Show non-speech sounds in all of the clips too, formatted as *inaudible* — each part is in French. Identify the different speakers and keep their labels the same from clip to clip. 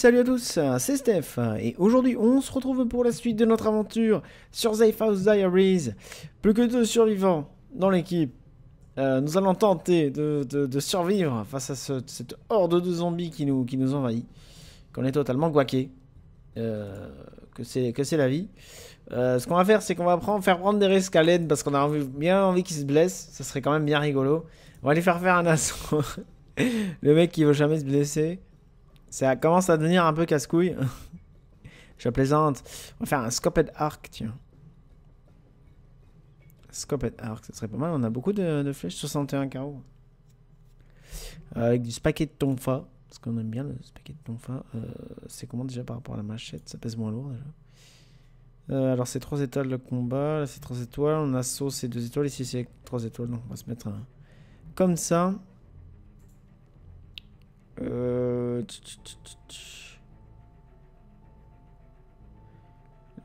Speaker 1: salut à tous, c'est Steph et aujourd'hui on se retrouve pour la suite de notre aventure sur Safe House Diaries. Plus que deux survivants dans l'équipe. Euh, nous allons tenter de, survivre face à cette horde de zombies qui nous, qui nous envahit. Qu'on est totalement guaqué. Euh, que c'est la vie. Euh, ce qu'on va faire c'est qu'on va faire prendre des risques à parce qu'on a bien envie qu'ils se blessent. Ça serait quand même bien rigolo. On va les faire faire un assaut. *laughs* Le mec qui veut jamais se blesser. Ça commence à devenir un peu casse-couille. *laughs* Je plaisante. On va faire un scoped arc, tiens. Scoped arc, ça serait pas mal. On a beaucoup de, flèches, 61 carreaux. avec du spaghetti de tonfa. Parce qu'on aime bien le spaghetti de tonfa. Euh, c'est comment déjà par rapport à la machette? Ça pèse moins lourd déjà. Euh, alors c'est 3 étoiles le combat. Là c'est 3 étoiles. On a saut c'est 2 étoiles. Ici c'est 3 étoiles. Donc on va se mettre comme ça. Euh,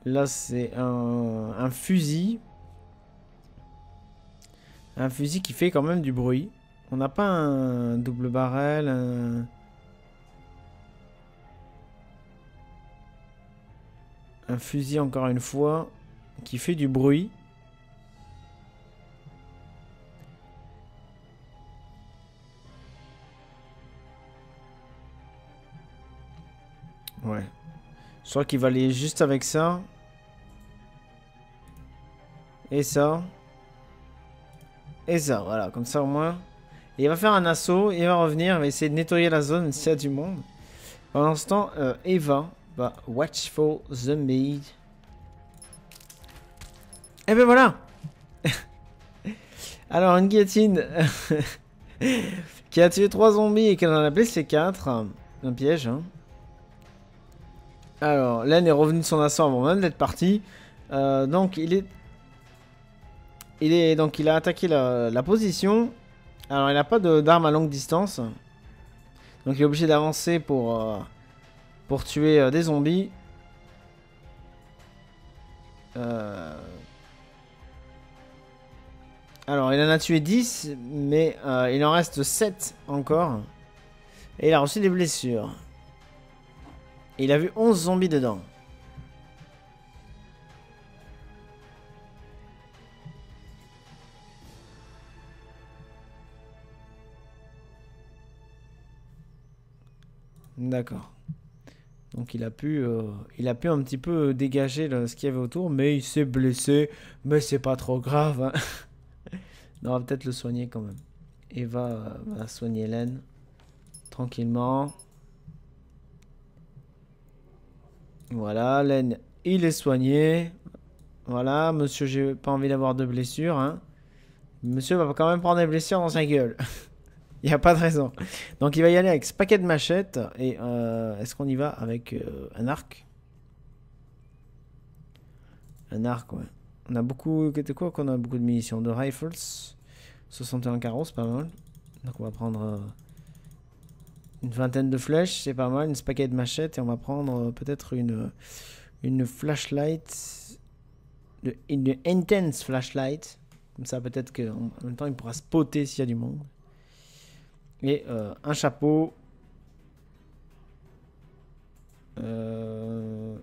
Speaker 1: là, c'est un, fusil. Un fusil qui fait quand même du bruit. On n'a pas un double barrel, un... un fusil encore une fois qui fait du bruit. Ouais. Je crois qu'il va aller juste avec ça. Et ça. Et ça, voilà, comme ça au moins. il va faire un assaut, il va revenir, il va essayer de nettoyer la zone s'il y a du monde. Pendant ce temps, euh, Eva va watch for zombie. Et ben voilà *laughs* Alors, une guillotine *laughs* qui a tué 3 zombies et qui en a blessé 4. Un piège, hein. Alors, Len est revenu de son assaut avant même d'être parti. Euh, donc, il est... Il est... Donc, il a attaqué la, position. Alors, il n'a pas d'arme à longue distance. Donc, il est obligé d'avancer pour... Euh, pour tuer euh, des zombies. Alors, il en a tué 10, mais il en reste 7 encore. Et il a reçu des blessures. Et il a vu 11 zombies dedans. D'accord. Donc il a pu, euh, il a pu un petit peu dégager ce qu'il y avait autour, mais il s'est blessé. Mais c'est pas trop grave. Hein. *laughs* on va peut-être le soigner quand même. Eva va soigner Hélène tranquillement. Voilà, Len, il est soigné. Voilà, monsieur, j'ai pas envie d'avoir de blessures. Hein. Monsieur va quand même prendre des blessures dans sa gueule. *laughs* il n'y a pas de raison. Donc il va y aller avec ce paquet de machettes. Et euh, est-ce qu'on y va avec euh, un arc? Un arc, ouais. On a beaucoup... quoi qu'on a beaucoup de munitions? De rifles. 61 carreaux, c'est pas mal. Donc on va prendre... Euh, une vingtaine de flèches, c'est pas mal. Une paquet de machettes et on va prendre euh, peut-être une, une flashlight. Une intense flashlight. Comme ça, peut-être qu'en même temps, il pourra spotter s'il y a du monde. Et euh, un chapeau. Euh,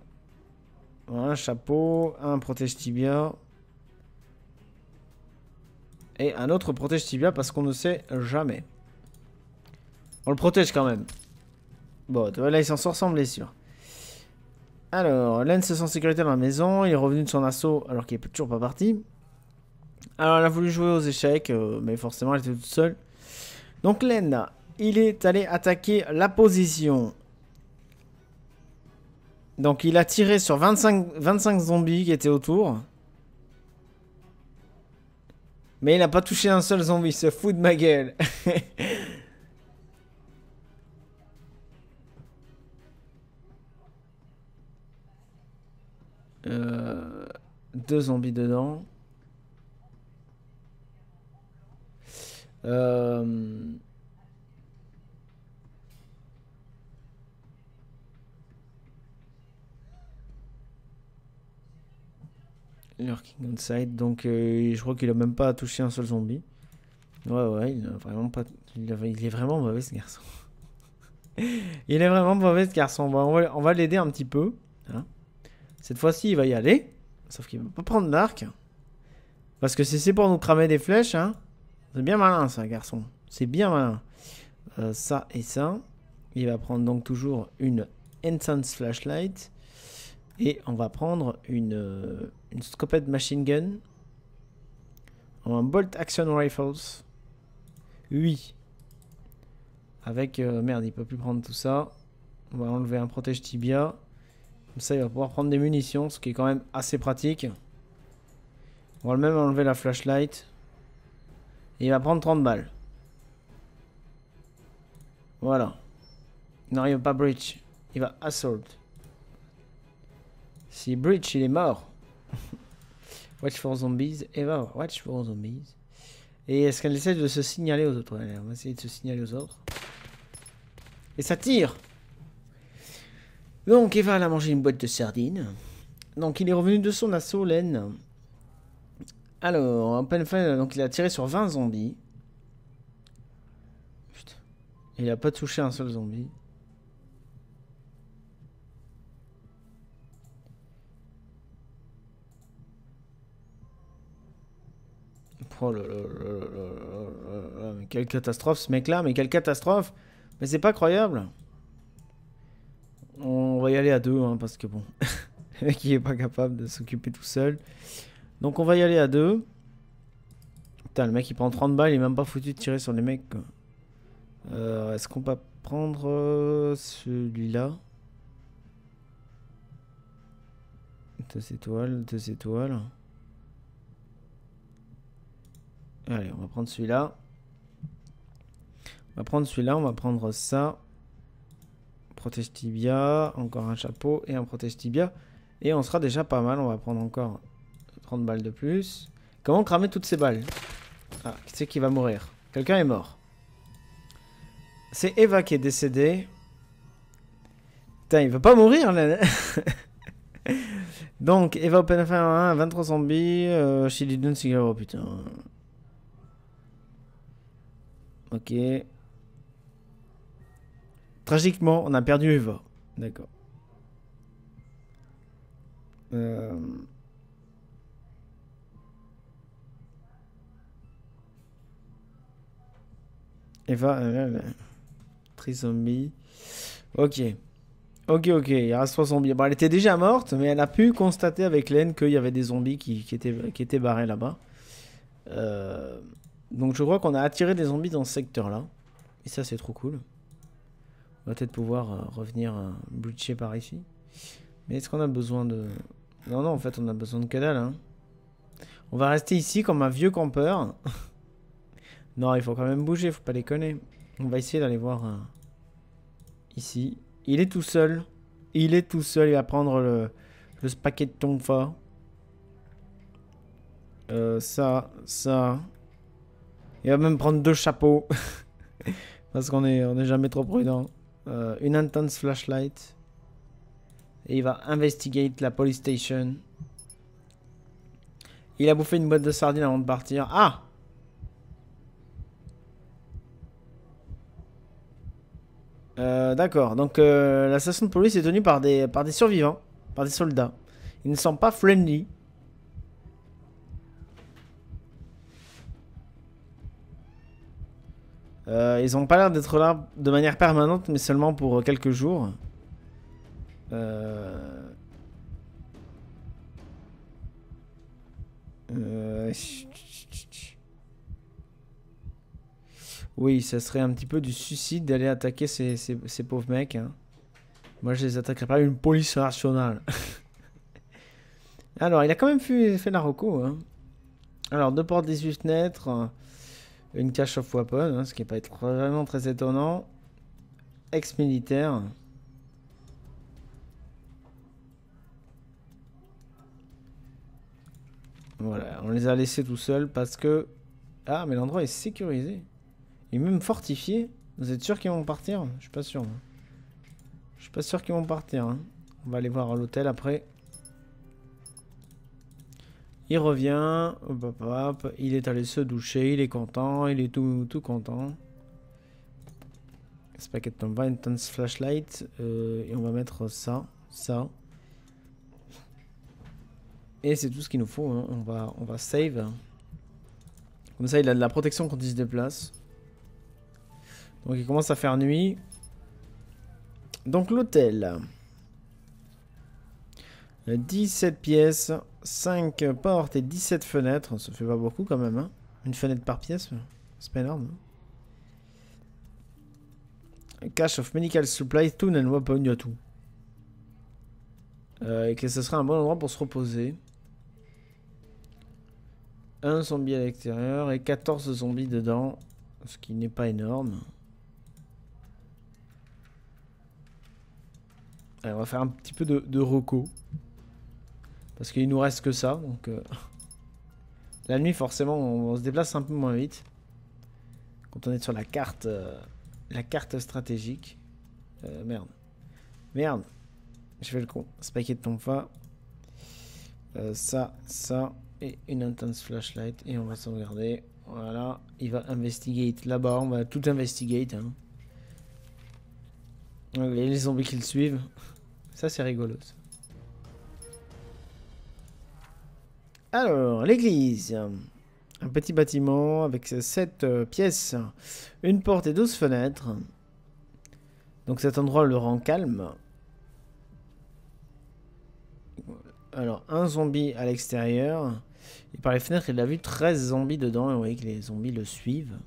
Speaker 1: un chapeau, un protège tibia. Et un autre protège tibia parce qu'on ne sait jamais. On le protège quand même. Bon, là, il s'en sort sans blessure. Alors, Len se sent en sécurité dans la maison. Il est revenu de son assaut alors qu'il n'est toujours pas parti. Alors, elle a voulu jouer aux échecs, euh, mais forcément, elle était toute seule. Donc, Len, il est allé attaquer la position. Donc, il a tiré sur 25, 25 zombies qui étaient autour. Mais il n'a pas touché un seul zombie, il se fout de ma gueule. *laughs* Euh, deux zombies dedans. Euh... Lurking side donc euh, je crois qu'il a même pas touché un seul zombie. Ouais, ouais, il a vraiment pas. Il, est vraiment mauvais ce garçon. *laughs* il est vraiment mauvais ce garçon. on va l'aider un petit peu. Cette fois-ci, il va y aller. Sauf qu'il va pas prendre l'arc. Parce que c'est pour nous cramer des flèches. Hein. C'est bien malin ça, garçon. C'est bien malin. Euh, ça et ça. Il va prendre donc toujours une Enhance Flashlight. Et on va prendre une, euh, une Scoped Machine Gun. Un Bolt Action Rifles. Oui. Avec... Euh, merde, il peut plus prendre tout ça. On va enlever un protège tibia. Comme ça, il va pouvoir prendre des munitions, ce qui est quand même assez pratique. On va même enlever la flashlight. Et il va prendre 30 balles. Voilà. Non, il va pas breach. Il va assault. Si breach, il est mort. *laughs* watch for zombies. Eva, watch for zombies. Et est-ce qu'elle essaie de se signaler aux autres? On va essayer de se signaler aux autres. Et ça tire Donc Eva, elle a mangé une boîte de sardines. Donc il est revenu de son assaut, laine. Alors, en pleine fin, donc il a tiré sur 20 zombies. Putain. Il a pas touché un seul zombie. Oh là là là mais quelle catastrophe ce mec là, mais quelle catastrophe Mais c'est pas croyable va y aller à deux, hein, parce que bon, *laughs* le mec il est pas capable de s'occuper tout seul. Donc on va y aller à deux. Putain, le mec il prend 30 balles, il est même pas foutu de tirer sur les mecs. Euh, est-ce qu'on va prendre euh, celui-là? Deux étoiles, deux étoiles. Allez, on va prendre celui-là. On va prendre celui-là, on va prendre ça. Protège tibia, encore un chapeau et un protège tibia. Et on sera déjà pas mal, on va prendre encore 30 balles de plus. Comment cramer toutes ces balles? Ah, qui c'est qui va mourir? Quelqu'un est mort. C'est Eva qui est décédée. Putain, il veut pas mourir là *laughs* Donc, Eva Open 1, 23 zombies, euh, Chili Dune, oh putain. Ok. Tragiquement, on a perdu Eva. D'accord. Euh... Eva, euh, Trizombie. Ok. Ok, ok, il reste 3 zombies. Elle était déjà morte, mais elle a pu constater avec Len qu'il y avait des zombies qui, étaient, qui étaient barrés là-bas. Euh... Donc je crois qu'on a attiré des zombies dans ce secteur-là. Et ça, c'est trop cool. On va peut-être pouvoir euh, revenir euh, breacher par ici. Mais est-ce qu'on a besoin de... Non, non, en fait, on a besoin de que Hein. On va rester ici comme un vieux campeur. *laughs* non, il faut quand même bouger, faut pas déconner. On va essayer d'aller voir euh, ici. Il est tout seul. Il est tout seul. Il va prendre le, le paquet de tonfa. Ça, ça, il va même prendre deux chapeaux. *laughs* Parce qu'on est, on est jamais trop prudent. Euh, une intense flashlight. Et il va investigate la police station. Il a bouffé une boîte de sardines avant de partir. Ah euh, D'accord, donc euh, la station de police est tenue par des, par des survivants, par des soldats. Ils ne sont pas friendly. Euh, ils ont pas l'air d'être là de manière permanente, mais seulement pour quelques jours. Euh... Euh... Oui, ça serait un petit peu du suicide d'aller attaquer ces, pauvres mecs. Hein. Moi, je les attaquerais pas une police nationale. *laughs* Alors, il a quand même fait, fait la roco. Hein. Alors, deux portes 18 fenêtres. Une cache of weapon, hein, ce qui n'est pas être vraiment très étonnant. Ex-militaire. Voilà, on les a laissés tout seuls parce que... Ah, mais l'endroit est sécurisé. Et même fortifié. Vous êtes sûr qu'ils vont partir? Je suis pas sûr. Je suis pas sûr qu'ils vont partir. Hein. On va aller voir l'hôtel après. Il revient, il est allé se doucher, il est content, il est tout, tout content. Spacket va intense flashlight. euh, et on va mettre ça, ça. Et c'est tout ce qu'il nous faut. hein. On, va, on va save. Comme ça, il a de la protection quand il se déplace. Donc il commence à faire nuit. Donc l'hôtel. 17 pièces, 5 portes et 17 fenêtres. Ça fait pas beaucoup quand même. Hein. Une fenêtre par pièce, c'est pas énorme. hein. Cache of medical supplies, tool and weapon, il y a tout. Euh, et que ce serait un bon endroit pour se reposer. Un zombie à l'extérieur et 14 zombies dedans. Ce qui n'est pas énorme. Allez, on va faire un petit peu de, de reco. Parce qu'il nous reste que ça. Donc, euh, La nuit, forcément, on, se déplace un peu moins vite. Quand on est sur la carte, euh, la carte stratégique. Euh, merde. Merde. Je fais le con. Spiker de Tonfa. Ça, ça. Et une intense flashlight. Et on va sauvegarder. Voilà. Il va investigate là-bas. On va tout investigate. Hein. Les zombies qui le suivent. Ça, c'est rigolo. Alors, l'église. Un petit bâtiment avec 7 pièces, une porte et 12 fenêtres. Donc cet endroit le rend calme. Alors, un zombie à l'extérieur. Et par les fenêtres, il a vu 13 zombies dedans. Et vous voyez que les zombies le suivent.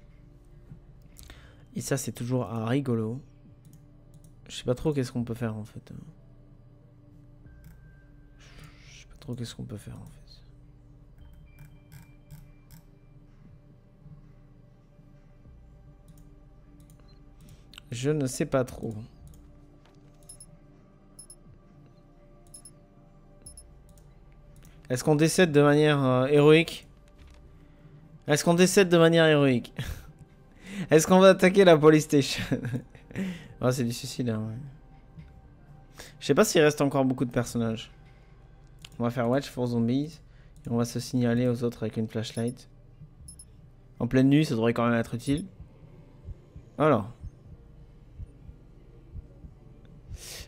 Speaker 1: Et ça, c'est toujours ah, rigolo. Je sais pas trop qu'est-ce qu'on peut faire en fait. Je sais pas trop qu'est-ce qu'on peut faire en fait. Je ne sais pas trop. Est-ce qu'on décède de manière euh, héroïque? Est-ce qu'on décède de manière héroïque? *laughs* Est-ce qu'on va attaquer la police station? Oh, *laughs* c'est du suicide, hein, ouais. Je sais pas s'il reste encore beaucoup de personnages. On va faire watch for zombies. Et on va se signaler aux autres avec une flashlight. En pleine nuit, ça devrait quand même être utile. Alors.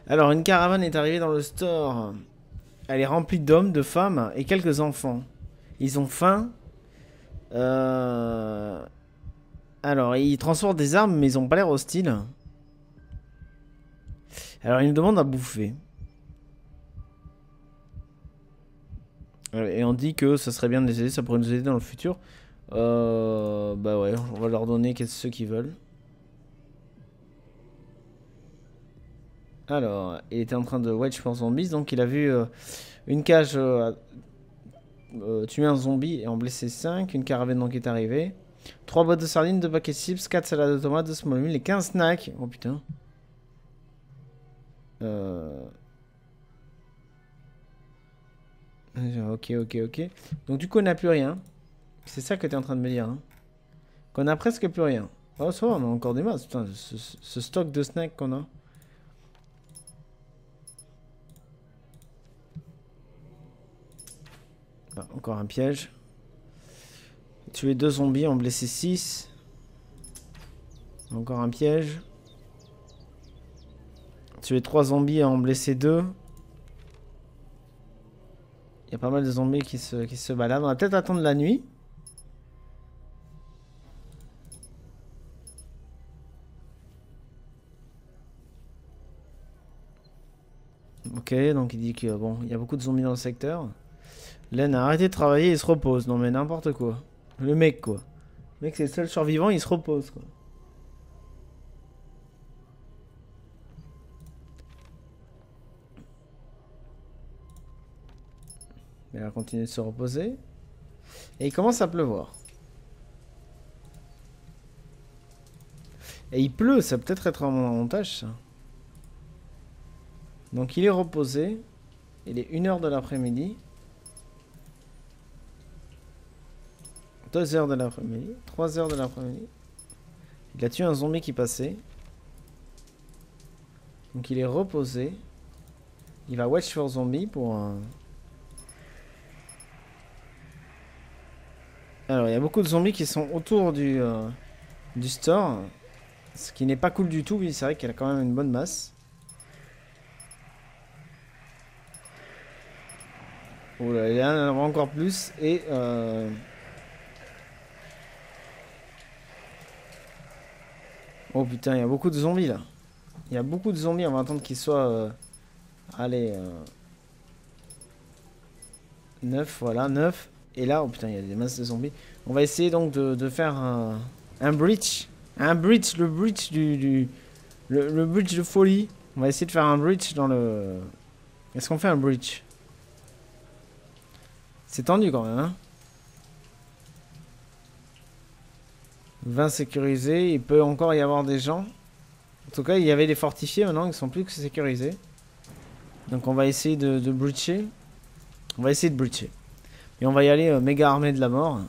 Speaker 1: Alors, une caravane est arrivée dans le store. Elle est remplie d'hommes, de femmes et quelques enfants. Ils ont faim. Euh... Alors, ils transportent des armes, mais ils ont pas l'air hostiles. Alors, ils nous demandent à bouffer. Euh, Et on dit que ça serait bien de les aider, ça pourrait nous aider dans le futur. Euh, bah ouais, on va leur donner qu'est-ce- ceux qui veulent. Alors, il était en train de watch for zombies, donc il a vu euh, une cage euh, euh, tuer un zombie et en blesser 5, une caravane donc est arrivée. 3 boîtes de sardines, 2 paquets de chips, 4 salades de tomates, 2 small et 15 snacks. Oh putain. Euh... Ok, ok, ok. Donc du coup, on n'a plus rien. C'est ça que tu es en train de me dire. Hein. Qu'on a presque plus rien. Oh, ça va, on a encore des masses. Putain, ce stock de snacks qu'on a. Ah, encore un piège. Tuer deux zombies, en blessé 6. Encore un piège. Tuer trois zombies, en blessé 2. Il y a pas mal de zombies qui se, qui se baladent. On va peut-être attendre la nuit. Ok, donc il dit que bon, il y a beaucoup de zombies dans le secteur. Len a arrêté de travailler, il se repose. Non mais n'importe quoi. Le mec quoi. Le mec c'est le seul survivant, il se repose quoi. Il va continuer de se reposer. Et il commence à pleuvoir. Et il pleut, ça peut peut-être être un montage ça. Donc il est reposé. Il est 1h de l'après-midi. 2 heures de l'après-midi. 3 heures de l'après-midi. Il a tué un zombie qui passait. Donc il est reposé. Il va watch for zombie pour. Alors il y a beaucoup de zombies qui sont autour du, euh, du store. Ce qui n'est pas cool du tout, oui, c'est vrai qu'elle a quand même une bonne masse. Oh là, il y en a encore plus. Et... Euh... Oh putain, il y a beaucoup de zombies là. Il y a beaucoup de zombies, on va attendre qu'ils soient... Euh... Allez... Euh... 9, voilà, 9. Et là, oh putain, il y a des masses de zombies. On va essayer donc de, de faire un, un breach. Un breach, le breach du... le, le breach de folie. On va essayer de faire un breach dans le... Est-ce qu'on fait un breach C'est tendu quand même, hein 20 sécurisés, il peut encore y avoir des gens. En tout cas, il y avait des fortifiés maintenant, ils sont plus que sécurisés. Donc on va essayer de, de breacher. On va essayer de breacher. Et on va y aller euh, méga armée de la mort.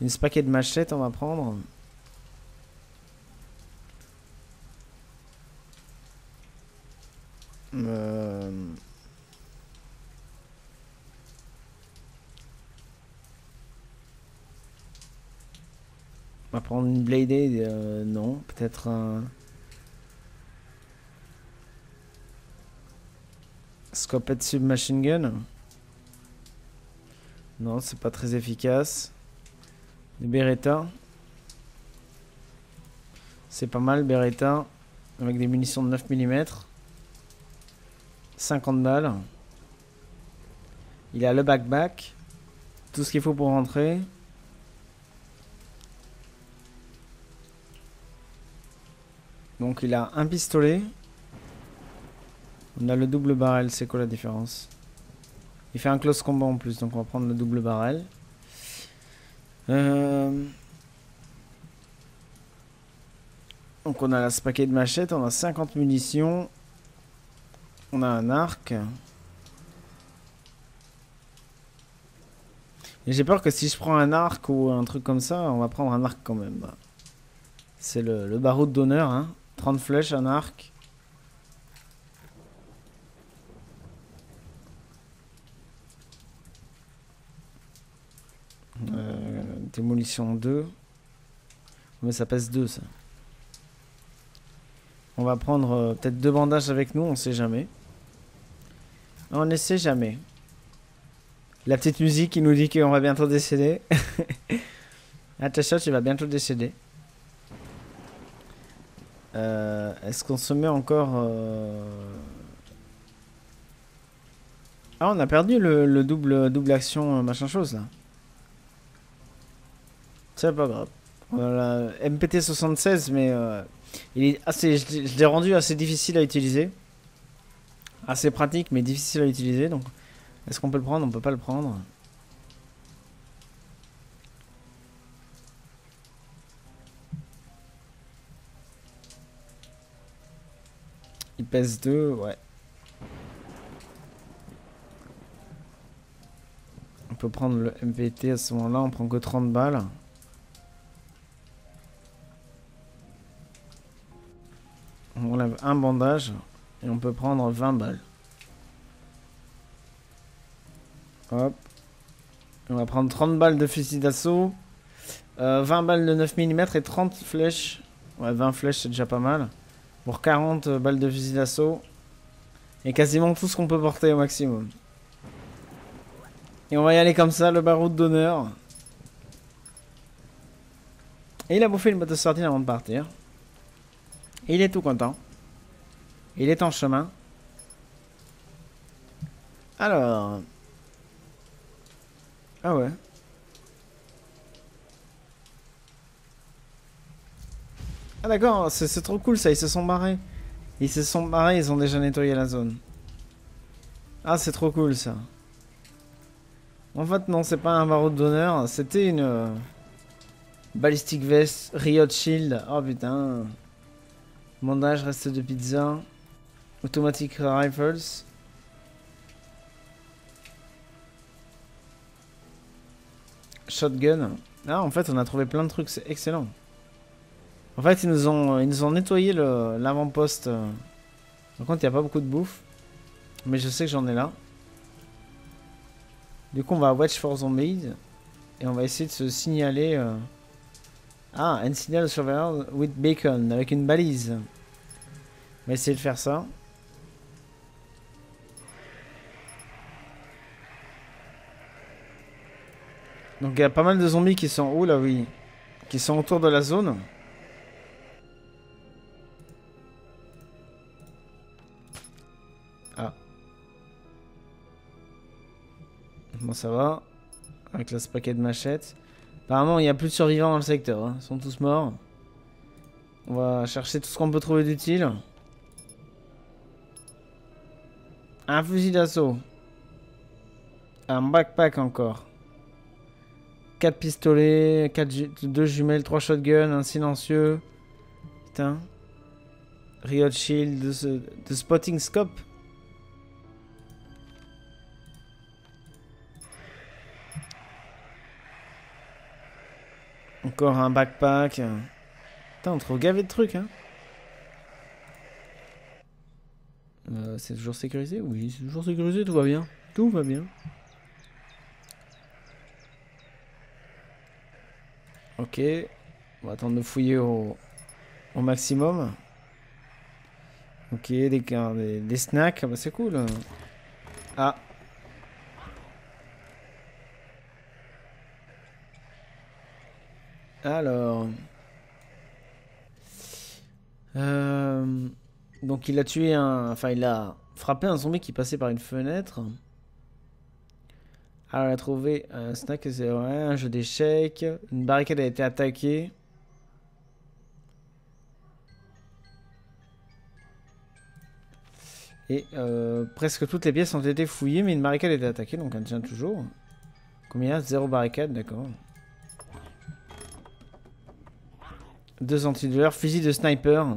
Speaker 1: Une paquet de machettes on va prendre. Euh... On va prendre une bladed, euh, non, peut-être un... Scoped submachine gun. Non, c'est pas très efficace. Des Beretta. C'est pas mal, Beretta. Avec des munitions de 9 mm. 50 balles. Il a le backpack. Tout ce qu'il faut pour rentrer. Donc il a un pistolet. On a le double barrel, c'est quoi la différence? Il fait un close combat en plus, donc on va prendre le double barrel. Euh, donc on a la paquet de machettes, on a 50 munitions. On a un arc. Et j'ai peur que si je prends un arc ou un truc comme ça, on va prendre un arc quand même. C'est le, le baroud d'honneur, hein. 30 flèches, un arc. Euh, démolition 2. Mais ça pèse 2 ça. On va prendre euh, peut-être deux bandages avec nous, on sait jamais. On ne sait jamais. La petite musique qui nous dit qu'on va bientôt décéder. *laughs* Attention, tu vas bientôt décéder. Euh, Est-ce qu'on se met encore... Euh... Ah, on a perdu le, le double, double action euh, machin chose là. C'est pas grave. Voilà, MPT 76, mais il est assez, je l'ai rendu assez difficile à utiliser. Assez pratique, mais difficile à utiliser. Donc, est-ce qu'on peut le prendre? On peut pas le prendre. Il pèse 2, ouais. On peut prendre le MVT à ce moment-là, on prend que 30 balles. On enlève un bandage et on peut prendre 20 balles. Hop. On va prendre 30 balles de fusil d'assaut. 20 euh, balles de 9 mm et 30 flèches. Ouais, 20 flèches, c'est déjà pas mal. Pour 40 balles de fusil d'assaut. Et quasiment tout ce qu'on peut porter au maximum. Et on va y aller comme ça, le baroud d'honneur. Et il a bouffé une boîte de sardines avant de partir. Et il est tout content. Il est en chemin. Alors. Ah ouais. Ah d'accord, c'est trop cool ça, ils se sont barrés. Ils se sont barrés, ils ont déjà nettoyé la zone. Ah c'est trop cool ça. En fait non, c'est pas un barreau d'honneur, c'était une... Euh, ballistic vest, Riot Shield. Oh putain. Bandage, reste de pizza. Automatic Rifles. Shotgun. Ah, en fait, on a trouvé plein de trucs, c'est excellent. En fait, ils nous ont, ils nous ont nettoyé l'avant-poste. Par contre, il n'y a pas beaucoup de bouffe. Mais je sais que j'en ai là. Du coup, on va Watch for Zombies. Et on va essayer de se signaler. Euh, Ah, un signal surveillance with bacon, avec une balise. On va essayer de faire ça. Donc il y a pas mal de zombies qui sont... où là, oui. Qui sont autour de la zone. Bon, ça va. Avec la paquet de machettes. Apparemment, il n'y a plus de survivants dans le secteur. hein. Ils sont tous morts. On va chercher tout ce qu'on peut trouver d'utile. Un fusil d'assaut. Un backpack encore. 4 pistolets, 4 2 jumelles, 3 shotguns, un silencieux. Putain. Riot Shield, de, de Spotting Scope. Encore un backpack. Putain, on trouve gavé de trucs, hein. Euh, c'est toujours sécurisé? Oui, c'est toujours sécurisé, tout va bien. Tout va bien. Ok. On va attendre de fouiller au, au maximum. Ok, des, des, des snacks, ah bah c'est cool. Ah. Alors. Euh, donc il a tué un... Enfin, il a frappé un zombie qui passait par une fenêtre. Alors il a trouvé un snack, c'est un jeu d'échecs. Une barricade a été attaquée. Et euh, presque toutes les pièces ont été fouillées, mais une barricade a été attaquée, donc elle tient toujours. Combien Zéro barricade, d'accord. Deux antidouleurs, fusil de sniper.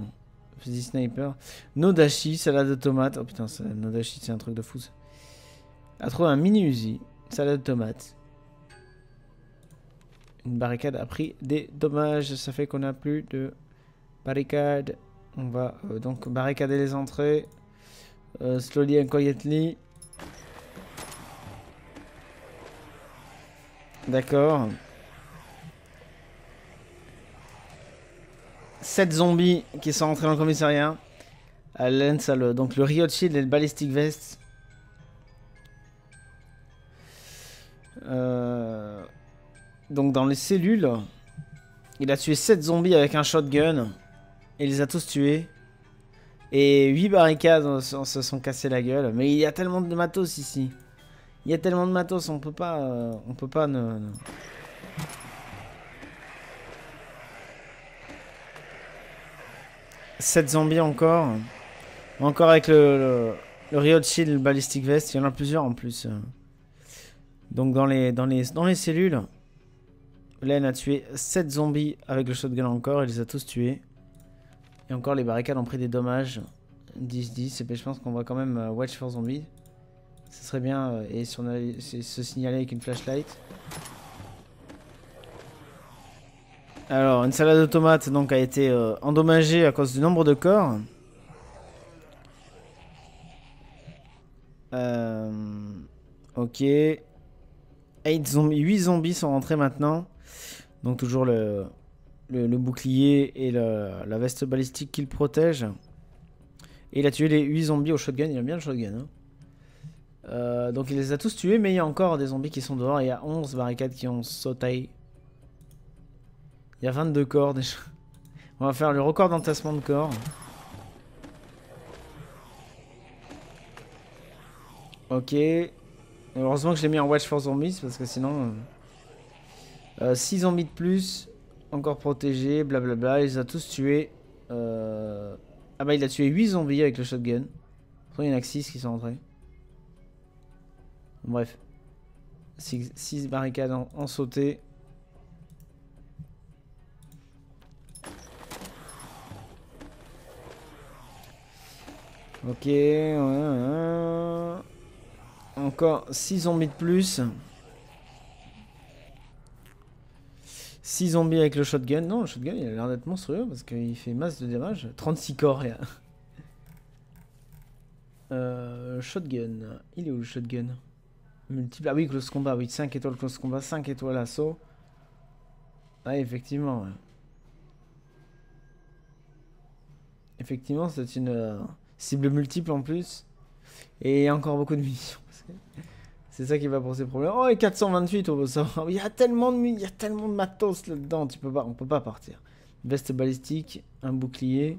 Speaker 1: Fusil sniper. Nodashi, salade de tomate. Oh putain, Nodashi, c'est un truc de fou. A trouvé un mini Uzi, salade de tomate. Une barricade a pris des dommages. Ça fait qu'on n'a plus de barricade. On va euh, donc barricader les entrées. Euh, slowly and quietly. D'accord. 7 zombies qui sont rentrés dans le commissariat. Lens, le, donc le Riot Shield et le Ballistic Vest. Euh, donc dans les cellules, il a tué 7 zombies avec un shotgun. Et il les a tous tués. Et 8 barricades se sont cassées la gueule. Mais il y a tellement de matos ici. Il y a tellement de matos, on peut pas... Euh, on peut pas ne... 7 zombies encore. Encore avec le, le, Riot Shield, Ballistic Vest. Il y en a plusieurs en plus. Donc dans les, dans les, cellules, Len a tué 7 zombies avec le shotgun encore. Il les a tous tués. Et encore les barricades ont pris des dommages. 10-10. Et je pense qu'on va quand même watch for zombies. Ce serait bien. Euh, et se signaler avec une flashlight. Alors, une salade de tomates donc a été euh, endommagée à cause du nombre de corps. Euh, ok. 8 zombies, 8 zombies sont rentrés maintenant. Donc toujours le, le, bouclier et la veste balistique qui le protège. Et il a tué les 8 zombies au shotgun. Il aime bien le shotgun. Hein. Euh, donc il les a tous tués, mais il y a encore des zombies qui sont dehors. Il y a 11 barricades qui ont sauté. Il y a 22 corps déjà. On va faire le record d'entassement de corps. Ok. Heureusement que j'ai mis en Watch for Zombies parce que sinon... Euh, 6 zombies de plus. Encore protégés, blablabla. Il les a tous tués. Euh... Ah bah il a tué 8 zombies avec le shotgun. Il y en a que 6 qui sont entrés. Bref. 6 barricades en, en sauté. Ok, ouais. Encore 6 zombies de plus. 6 zombies avec le shotgun. Non, le shotgun, il a l'air d'être monstrueux parce qu'il fait masse de dommages. 36 corps, là. Euh, shotgun. Il est où le shotgun? Multiple. Ah oui, close combat. Oui, 5 étoiles close combat, 5 étoiles assaut. Ah, effectivement. Ouais. Effectivement, c'est une. Euh, cible multiple en plus. Et encore beaucoup de munitions. C'est ça qui va poser problème. Oh, et 428 au. Il y a tellement de il y a tellement de matos là-dedans, tu peux pas on peut pas partir. Veste balistique, un bouclier.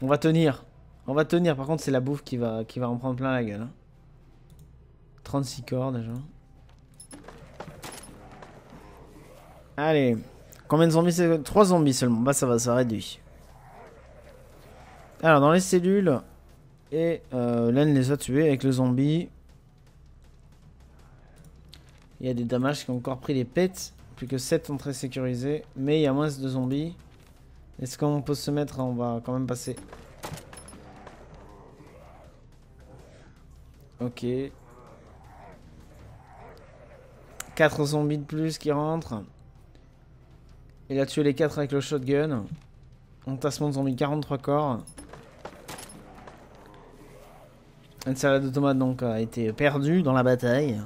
Speaker 1: On va tenir. On va tenir. Par contre, c'est la bouffe qui va qui va en prendre plein la gueule. 36 hein. corps déjà. Allez. Combien de zombies c'est 3 zombies seulement. Bah ça va, ça réduit. Alors dans les cellules, et euh, l'un les a tués avec le zombie. Il y a des damages qui ont encore pris les pets. Plus que 7 sont très sécurisés. Mais il y a moins de zombies. Est-ce qu'on peut se mettre? On va quand même passer. Ok. 4 zombies de plus qui rentrent. Il a tué les 4 avec le shotgun. Entassement de zombies 43 corps. Une salade de tomates donc a été perdue dans la bataille.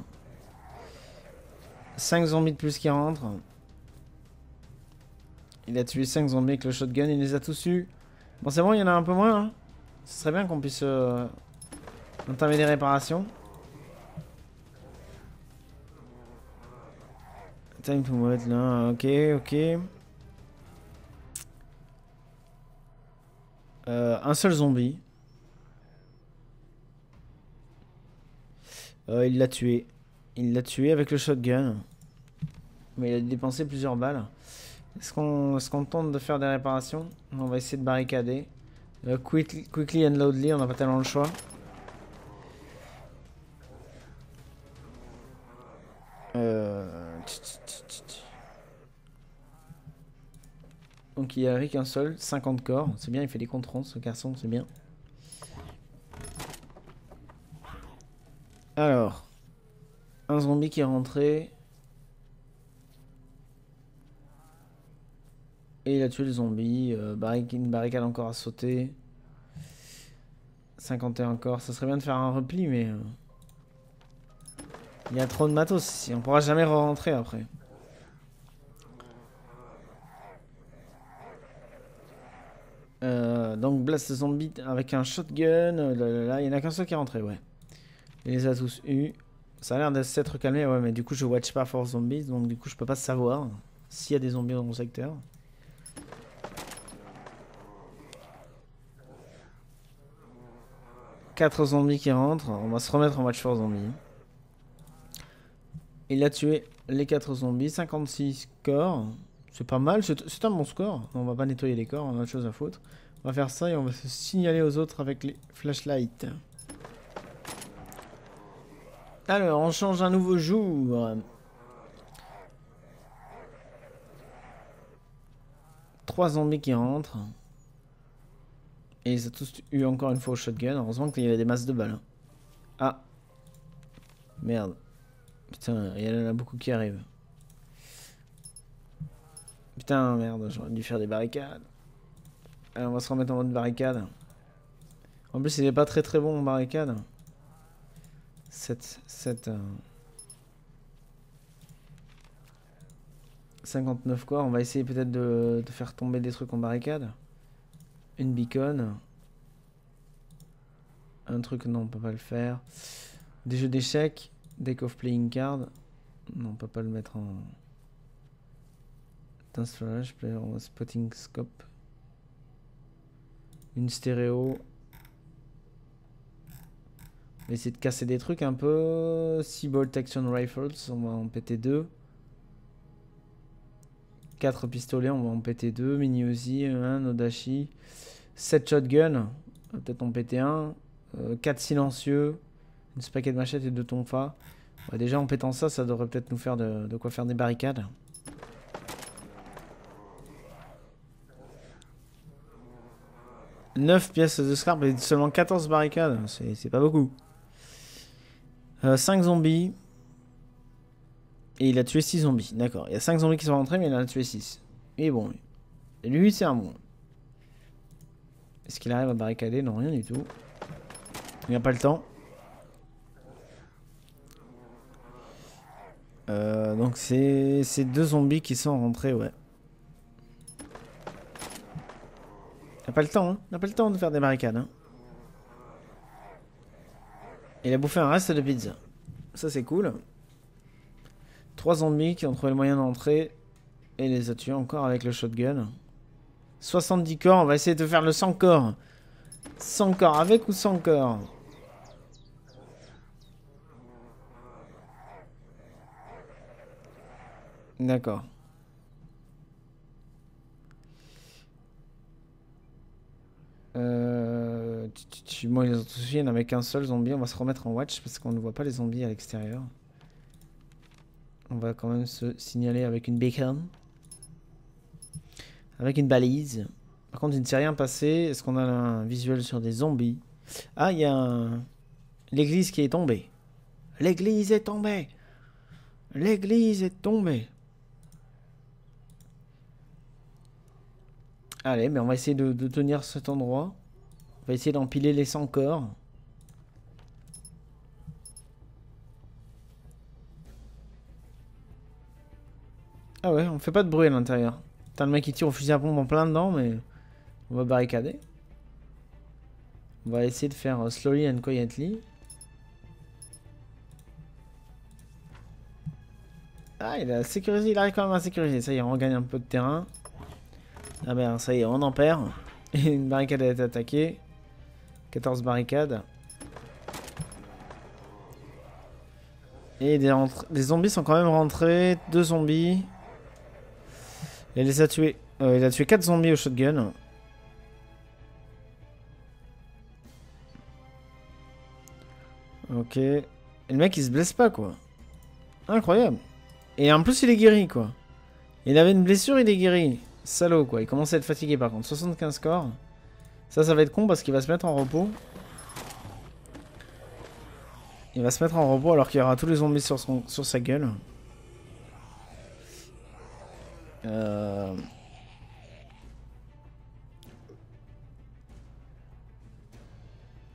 Speaker 1: 5 zombies de plus qui rentrent. Il a tué 5 zombies avec le shotgun, il les a tous eus. Bon c'est bon, il y en a un peu moins. Hein. Ce serait bien qu'on puisse euh, entamer des réparations. Time to move là, ok, ok. Euh, un seul zombie. Euh, il l'a tué. Il l'a tué avec le shotgun. Mais il a dépensé plusieurs balles. Est-ce qu'on est tente de faire des réparations? On va essayer de barricader. Euh, quickly, and loudly, on n'a pas tellement le choix. Euh... Donc il y a qu'un seul, 50 corps. C'est bien, il fait des contrôles ce garçon, c'est bien. Alors, un zombie qui est rentré. Et il a tué le zombie. Euh, une barricade encore à sauter. 51 corps. Ça serait bien de faire un repli, mais... Euh, il y a trop de matos ici. On pourra jamais re-rentrer après. Euh, donc blast zombie avec un shotgun. Là, il y en a qu'un seul qui est rentré, ouais. Il les a tous eus. Ça a l'air de s'être calmé, ouais, mais du coup, je watch pas for zombies, donc du coup, je peux pas savoir s'il y a des zombies dans mon secteur. Quatre zombies qui rentrent. On va se remettre en watch for zombies. Il a tué les 4 zombies. 56 corps. C'est pas mal. C'est un bon score. On va pas nettoyer les corps. On a autre chose à foutre. On va faire ça et on va se signaler aux autres avec les flashlights. Alors, on change un nouveau jour. Trois zombies qui rentrent. Et ils ont tous eu encore une fois au shotgun. Heureusement qu'il y avait des masses de balles. Ah. Merde. Putain, il y en a beaucoup qui arrivent. Putain, merde, j'aurais dû faire des barricades. Alors, on va se remettre en mode barricade. En plus, il est pas très très bon en barricade. 7, 7, 59 quoi. On va essayer peut-être de, faire tomber des trucs en barricade. Une beacon. Un truc, non, on peut pas le faire. Des jeux d'échecs. Deck of playing card. Non, on peut pas le mettre en... Spotting scope. Une stéréo va essayer de casser des trucs un peu. 6 Bolt Action Rifles, on va en péter 2. 4 pistolets, on va en péter 2. Mini Uzi, 1 Odashi. 7 shotguns, peut-être en péter 1. 4 euh, silencieux. Une paquet de machettes et 2 tonfa. déjà en pétant ça, ça devrait peut-être nous faire de, quoi faire des barricades. « 9 pièces de scrap et seulement 14 barricades, c'est pas beaucoup. 5 euh, zombies. Et il a tué 6 zombies. D'accord. Il y a 5 zombies qui sont rentrés, mais il en a tué 6. Et bon. Lui, c'est un bon. Est-ce qu'il arrive à barricader? Non, rien du tout. Il n'a pas le temps. Euh, donc c'est deux zombies qui sont rentrés, ouais. n'a pas le temps, hein. n'a pas le temps de faire des barricades. Hein. Il a bouffé un reste de pizza. Ça c'est cool. Trois zombies qui ont trouvé le moyen d'entrer et les a tués encore avec le shotgun. 70 corps, on va essayer de faire le 100 corps. 100 corps, avec ou sans corps? D'accord. Euh... Moi, ils ont tous il n'y en avait qu'un seul zombie. On va se remettre en watch parce qu'on ne voit pas les zombies à l'extérieur. On va quand même se signaler avec une beacon. Avec une balise. Par contre, il ne s'est rien passé. Est-ce qu'on a un visuel sur des zombies? Ah, il y a l'église qui est tombée. L'église est tombée. L'église est tombée. Allez, mais on va essayer de, tenir cet endroit. On va essayer d'empiler les 100 corps. Ah ouais, on fait pas de bruit à l'intérieur. T'as le mec qui tire au fusil à pompe en plein dedans, mais on va barricader. On va essayer de faire euh, slowly and quietly. Ah, il a sécurisé, il arrive quand même à sécuriser. Ça y est, on gagne un peu de terrain. Ah ben, ça y est, on en perd. Une barricade a été attaquée. 14 barricades. Et des, zombies sont quand même rentrés. Deux zombies. Il les a tués. Euh, il a tué 4 zombies au shotgun. Ok. Et le mec il se blesse pas quoi. Incroyable. Et en plus il est guéri quoi. Il avait une blessure, il est guéri. Salaud quoi. Il commence à être fatigué par contre. 75 corps. Ça, ça va être con parce qu'il va se mettre en repos. Il va se mettre en repos alors qu'il y aura tous les zombies sur, son, sur sa gueule. Euh...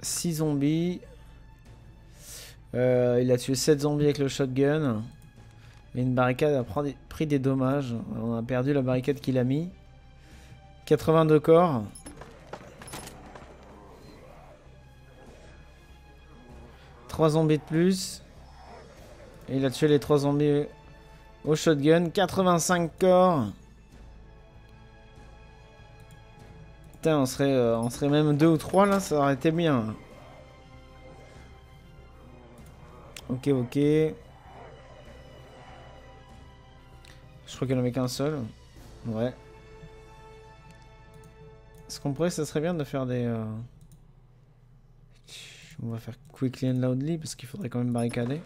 Speaker 1: 6 zombies. Euh, il a tué 7 zombies avec le shotgun. Et une barricade a pris des dommages. On a perdu la barricade qu'il a mis. 82 corps. Trois zombies de plus. Et il a tué les trois zombies au shotgun. 85 corps. Putain, on serait, euh, on serait même deux ou trois là, ça aurait été bien. Ok, ok. Je crois qu'il n'y en avait qu'un seul. Ouais. Ce qu'on pourrait, ça serait bien de faire des... Euh, on va faire quickly and loudly parce qu'il faudrait quand même barricader.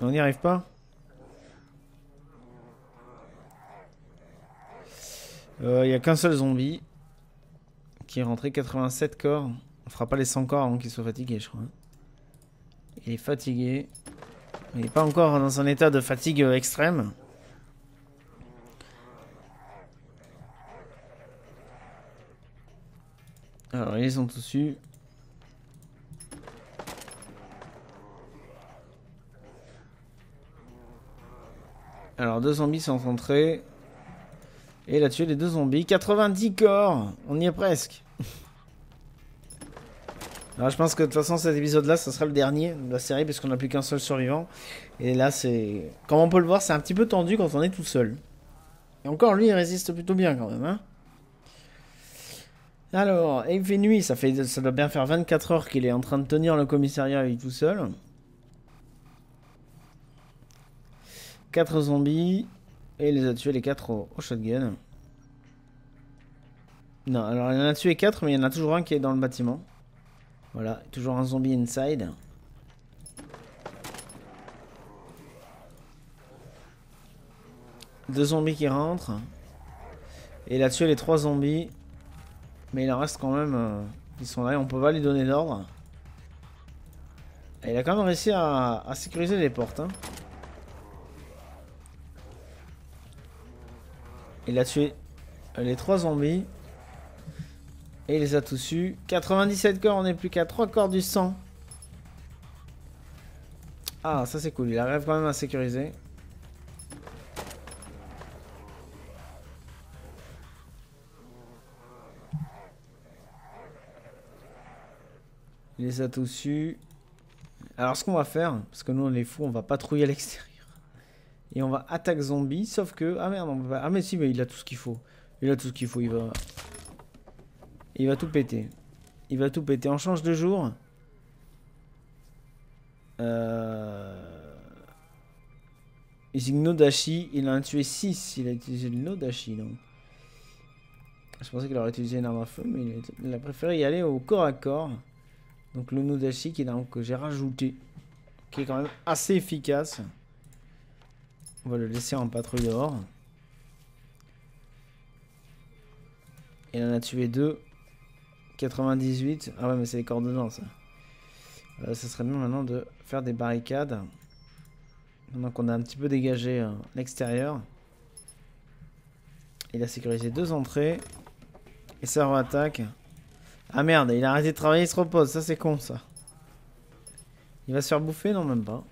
Speaker 1: on n'y arrive pas euh, Il n'y a qu'un seul zombie qui est rentré 87 corps. On fera pas les 100 corps avant qu'il soit fatigué, je crois. Il est fatigué. Il n'est pas encore dans un état de fatigue extrême. Alors, ils sont eu. Alors, deux zombies sont entrés. Et il a tué les deux zombies. 90 corps On y est presque. *laughs* Alors, je pense que de toute façon, cet épisode-là, ce sera le dernier de la série, puisqu'on n'a plus qu'un seul survivant. Et là, c'est... Comme on peut le voir, c'est un petit peu tendu quand on est tout seul. Et encore, lui, il résiste plutôt bien quand même, hein alors, il fait nuit, ça, fait, ça doit bien faire 24 heures qu'il est en train de tenir le commissariat avec tout seul. 4 zombies. Et il les a tués les 4 au, shotgun. Non, alors il en a tué 4, mais il y en a toujours un qui est dans le bâtiment. Voilà, toujours un zombie inside. Deux zombies qui rentrent. Et il a tué les 3 zombies. Mais il en reste quand même... Euh, ils sont là et on peut pas lui donner d'ordre. Il a quand même réussi à, sécuriser les portes. Hein. Il a tué les trois zombies. Et il les a tous eus. 97 corps, on n'est plus qu'à 3 corps du sang. Ah, ça c'est cool. Il arrive quand même à sécuriser. Il les a tous eus. Alors ce qu'on va faire, parce que nous on est fous, on va patrouiller à l'extérieur. Et on va attaquer zombie, sauf que... Ah merde, on va... Ah mais si, mais il a tout ce qu'il faut. Il a tout ce qu'il faut, il va... Il va tout péter. Il va tout péter. On change de jour. Euh... Ici, Nodashi, il a tué 6. Il a utilisé le Nodashi, donc. Je pensais qu'il aurait utilisé une arme à feu, mais il a préféré y aller au corps à corps. Donc le Nodashi qui est que j'ai rajouté, qui est quand même assez efficace. On va le laisser en patrouille dehors. Il en a tué deux. 98. Ah ouais, mais c'est les coordonnées ça. Euh, ça serait bien maintenant de faire des barricades. Maintenant qu'on a un petit peu dégagé euh, l'extérieur. Il a sécurisé deux entrées. Et ça re-attaque. Ah merde, il a arrêté de travailler, il se repose. Ça, c'est con, ça. Il va se faire bouffer Non, même pas.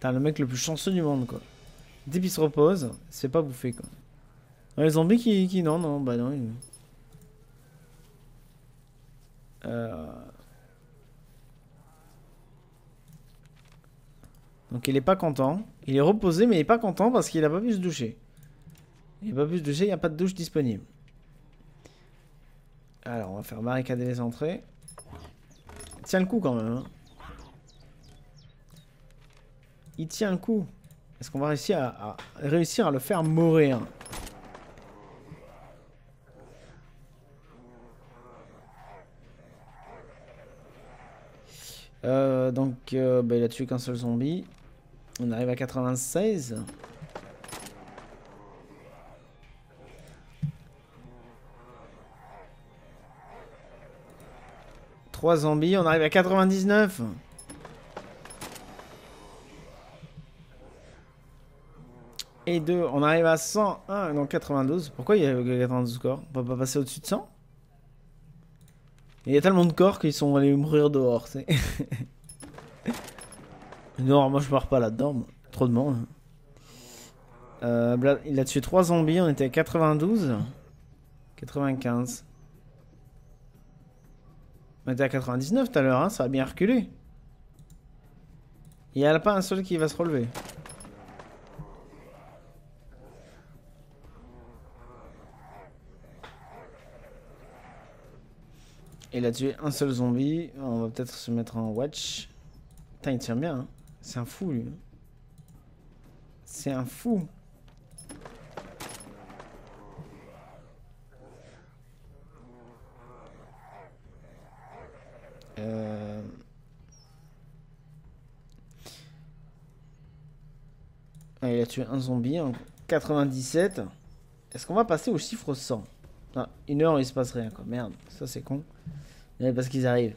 Speaker 1: T'as le mec le plus chanceux du monde, quoi. Dès qu'il se repose, c'est pas bouffer, quoi. les zombies qui. Non, non, bah non. Euh... Donc il est pas content. Il est reposé, mais il est pas content parce qu'il a pas pu se doucher. Il a pas pu se doucher, il n'y a pas de douche disponible. Alors, on va faire barricader les entrées. Il tient le coup quand même. Hein. Il tient le coup. Est-ce qu'on va réussir à, le faire mourir? Euh, donc, euh, bah, il a tué qu'un seul zombie. On arrive à 96. 3 zombies, on arrive à 99. Et 2, on arrive à 101, non 92. Pourquoi il y a 92 corps? On peut pas passer au-dessus de 100 Il y a tellement de corps qu'ils sont allés mourir dehors, c'est... *laughs* non, moi je pars pas là-dedans, trop de monde. Euh, il a tué 3 zombies, on était à 92. 95. On était à 99 tout à l'heure, hein, ça a bien reculé. Il n'y a pas un seul qui va se relever. Il a tué un seul zombie. On va peut-être se mettre en watch. Putain, il tient bien. Hein. C'est un fou, lui. C'est un fou. Euh, il a tué un zombie en 97. Est-ce qu'on va passer au chiffre 100 ah, Une heure, il se passe rien, quoi. Merde, ça c'est con. Mais parce qu'ils arrivent.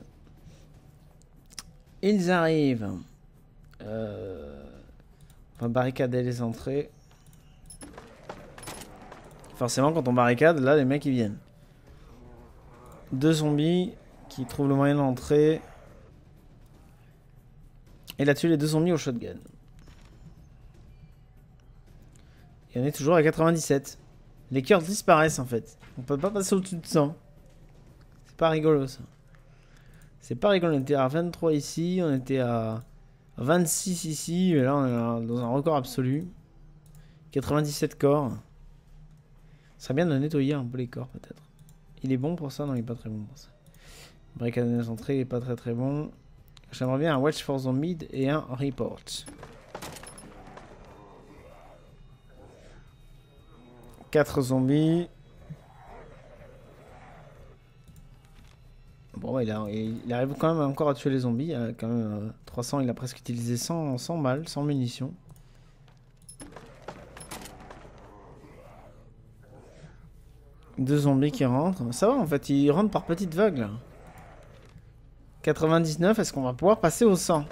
Speaker 1: Ils arrivent. Euh... On va barricader les entrées. Forcément, quand on barricade, là, les mecs, ils viennent. Deux zombies qui trouve le moyen d'entrer. Et là-dessus, les deux sont mis au shotgun. Et on est toujours à 97. Les cœurs disparaissent en fait. On peut pas passer au-dessus de 100. C'est pas rigolo ça. C'est pas rigolo. On était à 23 ici, on était à 26 ici, et là on est dans un record absolu. 97 corps. Ça serait bien de nettoyer un peu les corps peut-être. Il est bon pour ça Non, il est pas très bon pour ça. Barricade entrées est pas très très bon. J'aimerais bien un Watch for Zombie et un Report. Quatre zombies. Bon, il, il, arrive quand même encore à tuer les zombies. A quand même 300, euh, il a presque utilisé 100, 100 balles, 100 munitions. Deux zombies qui rentrent. Ça va en fait, ils rentrent par petites vagues là. 99, est-ce qu'on va pouvoir passer au 100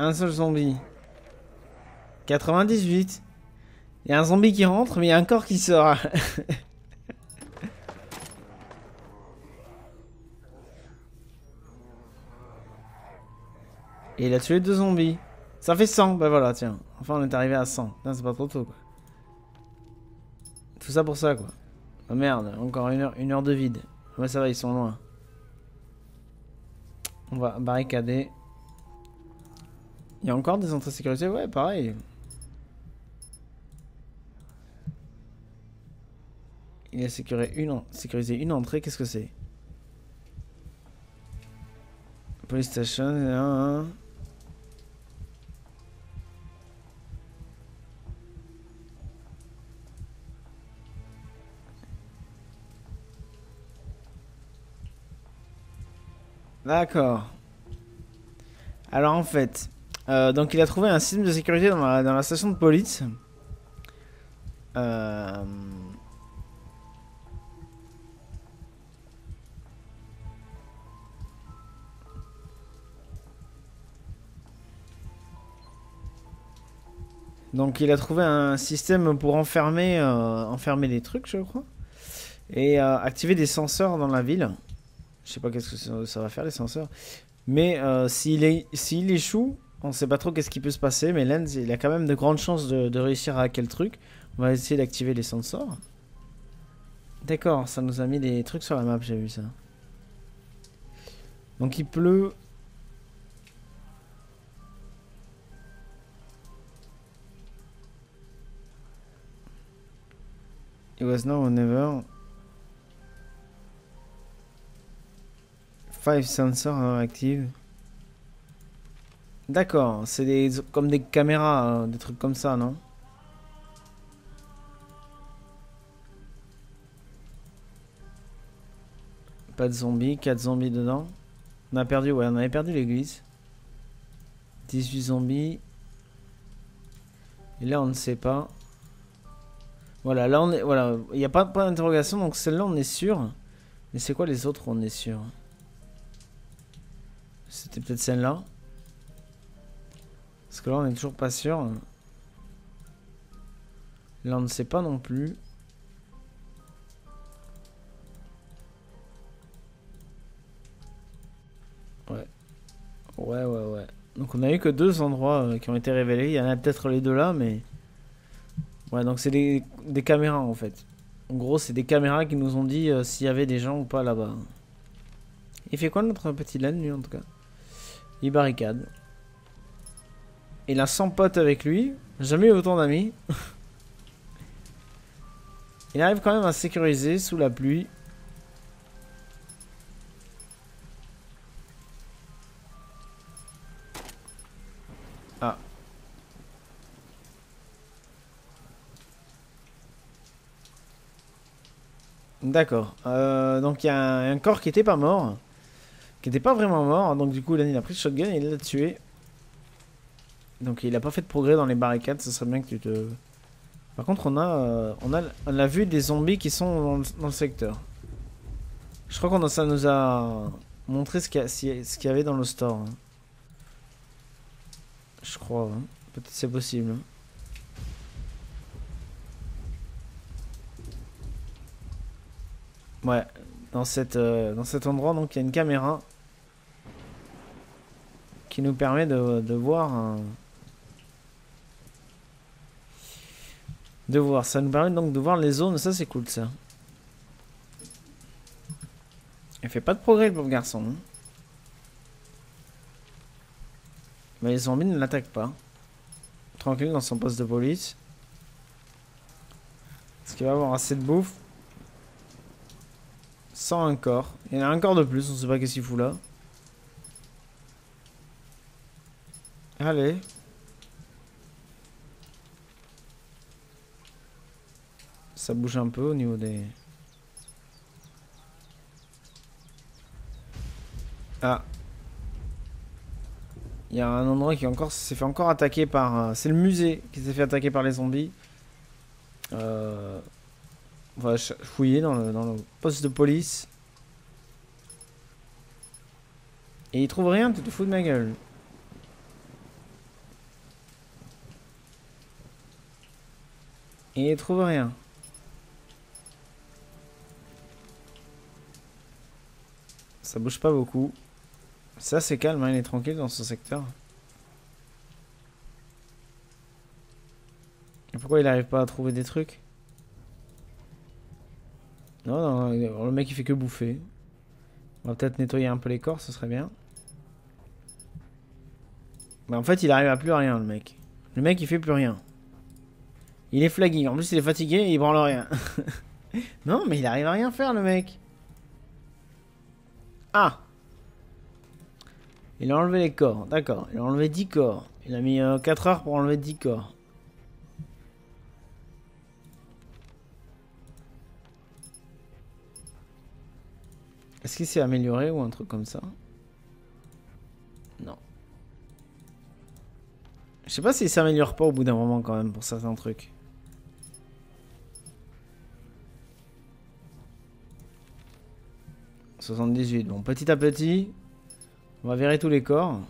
Speaker 1: Un seul zombie. 98. Il y a un zombie qui rentre, mais il y a un corps qui sort. *laughs* Et il a tué deux zombies. Ça fait 100, bah voilà, tiens. Enfin, on est arrivé à 100. C'est pas trop tôt, quoi. Tout ça pour ça, quoi. Oh merde, encore une heure, une heure de vide. Ouais, ça va, ils sont loin. On va barricader. Il y a encore des entrées sécurisées? Ouais, pareil. Il a sécurisé une, sécurisé une entrée, qu'est-ce que c'est? Police station, hein, hein. D'accord. Alors en fait, euh, donc il a trouvé un système de sécurité dans la, station de police. Euh... Donc il a trouvé un système pour enfermer, euh, enfermer des trucs, je crois. Et activer des senseurs dans la ville. Je sais pas qu'est-ce que ça, va faire les senseurs. Mais euh, s'il échoue, on sait pas trop qu'est-ce qui peut se passer. Mais Lens, il a quand même de grandes chances de, réussir à hacker le truc. On va essayer d'activer les sensors. D'accord, ça nous a mis des trucs sur la map, j'ai vu ça. Donc il pleut. It was now or never. Five sensors are active. D'accord, c'est des comme des caméras, euh, des trucs comme ça, non? Pas de zombies, 4 zombies dedans. On a perdu, ouais, on avait perdu l'église. 18 zombies. Et là, on ne sait pas. Voilà, là, on est, voilà, il n'y a pas point d'interrogation, donc celle-là, on est sûr. Mais c'est quoi les autres, on est sûr? C'était peut-être celle-là. Parce que là, on est toujours pas sûr. Là, on ne sait pas non plus. Ouais. Ouais, ouais, ouais. Donc on a eu que deux endroits euh, qui ont été révélés. Il y en a peut-être les deux là, mais... Ouais, donc c'est des, caméras en fait. En gros, c'est des caméras qui nous ont dit euh, s'il y avait des gens ou pas là-bas. Il fait quoi notre petit laine, lui, en tout cas? Il barricade. Il a 100 potes avec lui. Jamais autant d'amis. *laughs* il arrive quand même à sécuriser sous la pluie. Ah. D'accord. Euh, donc il y a un corps qui était pas mort qui n'était pas vraiment mort. Donc du coup, là, il a pris le shotgun et il l'a tué. Donc il a pas fait de progrès dans les barricades. Ce serait bien que tu te... Par contre, on a, euh, on a, on a vu des zombies qui sont dans, le secteur. Je crois qu'on ça nous a montré ce qu'il y, y, avait dans le store. Hein. Je crois. Hein. Peut-être c'est possible. Hein. Ouais, dans, cette, euh, dans cet endroit, donc il y a une caméra qui nous permet de, voir de voir ça nous permet donc de voir les zones ça c'est cool ça il fait pas de progrès le pauvre garçon hein. mais les zombies ne l'attaquent pas tranquille dans son poste de police est-ce qu'il va avoir assez de bouffe sans un corps. Il y en a un corps de plus, on sait pas qu'est-ce qu'il fout là. Allez. Ça bouge un peu au niveau des... Ah. Il y a un endroit qui encore s'est fait encore attaquer par... Euh, c'est le musée qui s'est fait attaquer par les zombies. On va fouiller dans le, poste de police. Et il trouve rien, tu te fous de ma gueule. Il trouve rien. Ça bouge pas beaucoup. Ça c'est calme, hein, il est tranquille dans ce secteur. Pourquoi il arrive pas à trouver des trucs? Non, non, le mec il fait que bouffer. On va peut-être nettoyer un peu les corps, ce serait bien. Mais en fait, il arrive à plus rien, le mec. Le mec, il fait plus rien. Il est flagging. En plus, il est fatigué et il branle rien. *laughs* non, mais il arrive à rien faire, le mec. Ah Il a enlevé les corps. D'accord. Il a enlevé 10 corps. Il a mis 4 euh, heures pour enlever 10 corps. Est-ce qu'il s'est amélioré ou un truc comme ça? Non. Je sais pas s'il s'améliore pas au bout d'un moment quand même pour certains trucs. « 78. Bon, petit à petit, on va virer tous les corps.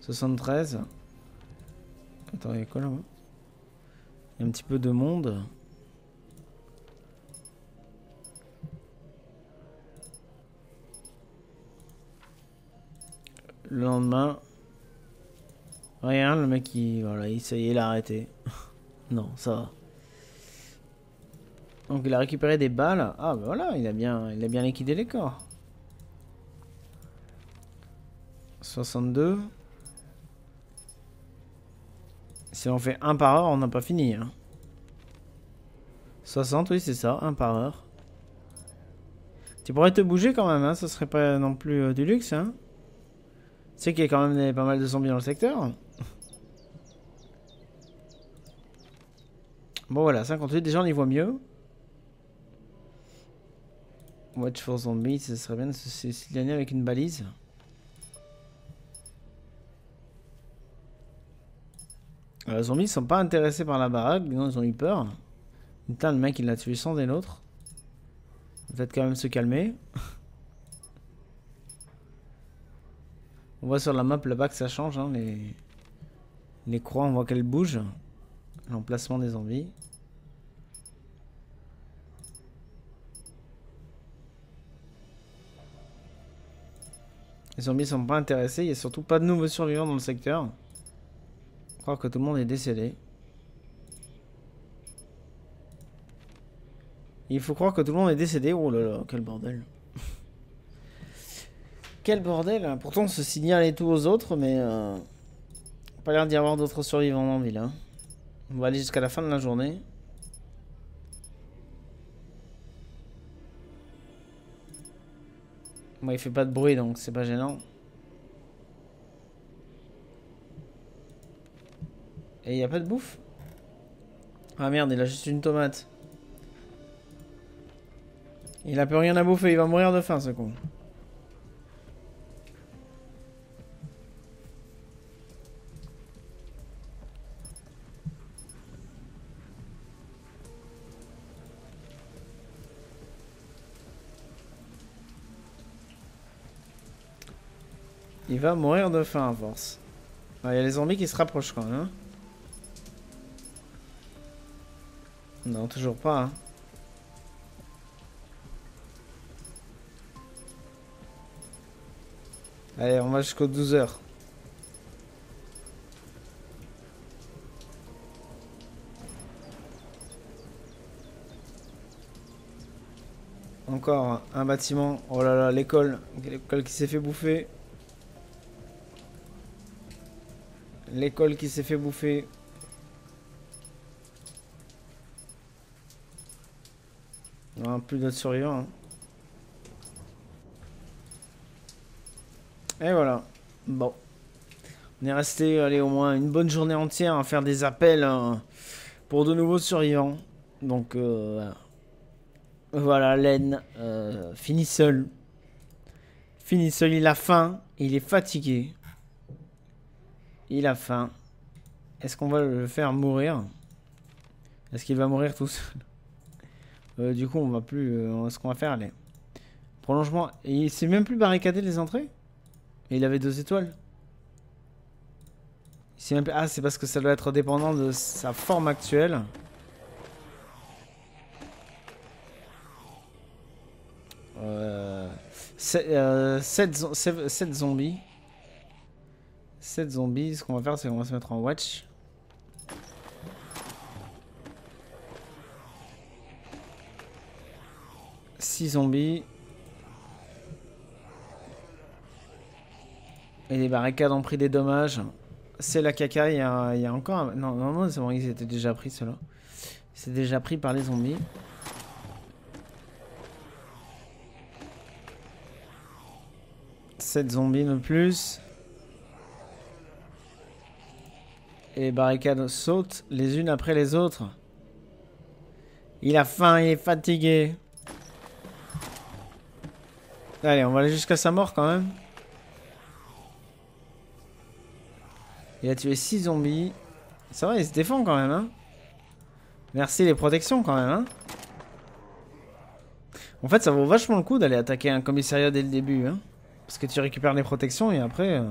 Speaker 1: 73. Attends, il y a quoi là Il y a un petit peu de monde. Le lendemain, rien, le mec il, voilà, il, ça il a arrêté. *laughs* non, ça va. Donc il a récupéré des balles. Ah bah voilà, il a bien, il a bien liquidé les corps. 62. Si on fait un par heure, on n'a pas fini. Hein. 60, oui c'est ça, un par heure. Tu pourrais te bouger quand même, hein, ça serait pas non plus euh, du luxe. Hein. Tu sais qu'il y a quand même pas mal de zombies dans le secteur. Bon voilà, 58, déjà on y voit mieux. Watch for zombies, ça serait bien de se gagner avec une balise. les zombies sont pas intéressés par la baraque, non ils ont eu peur. Putain, le mec il l'a tué sans des nôtres. Peut-être quand même se calmer. On voit sur la map là-bas que ça change. Hein, les... les croix, on voit qu'elles bougent. L'emplacement des zombies. Les zombies sont pas intéressés. Il n'y a surtout pas de nouveaux survivants dans le secteur. Crois que tout le monde est décédé. Il faut croire que tout le monde est décédé. Oh là là, quel bordel. *laughs* Quel bordel Pourtant on se signale et tout aux autres, mais... Euh, pas l'air d'y avoir d'autres survivants en ville. Hein. On va aller jusqu'à la fin de la journée. Moi il fait pas de bruit donc c'est pas gênant. Et il y a pas de bouffe? Ah merde, il a juste une tomate. Il a plus rien à bouffer, il va mourir de faim ce con. Il va mourir de faim à force. Il y a les zombies qui se rapprochent quand même. Hein. non, toujours pas. Hein. Allez, on va jusqu'aux 12 heures. Encore un bâtiment. Oh là là, l'école. L'école qui s'est fait bouffer. L'école qui s'est fait bouffer. Non, plus d'autres survivants. Hein. Et voilà. Bon. On est resté allez, au moins une bonne journée entière à faire des appels hein, pour de nouveaux survivants. Donc euh, voilà, Len euh, finit seul. Finit seul, il a faim, il est fatigué. Il a faim. Est-ce qu'on va le faire mourir? Est-ce qu'il va mourir tout seul? *laughs* Euh, Du coup, on va plus. Euh, ce qu'on va faire, les prolongement. Il s'est même plus barricadé les entrées Et il avait deux étoiles. Ah, c'est parce que ça doit être dépendant de sa forme actuelle. Euh, 7 euh, zombies. 7 zombies. Ce qu'on va faire, c'est qu'on va se mettre en watch. Six zombies. Et les barricades ont pris des dommages. C'est la caca, il y a, encore un... Non, non, non, c'est bon, ils étaient déjà pris ceux-là. C'est déjà pris par les zombies. Sept zombies de plus. Et les barricades sautent les unes après les autres. Il a faim, il est fatigué. Allez, on va aller jusqu'à sa mort quand même. Il a tué 6 zombies. Ça va, il se défend quand même, hein. Merci les protections quand même, hein. En fait, ça vaut vachement le coup d'aller attaquer un commissariat dès le début, hein. Parce que tu récupères les protections et après... Euh,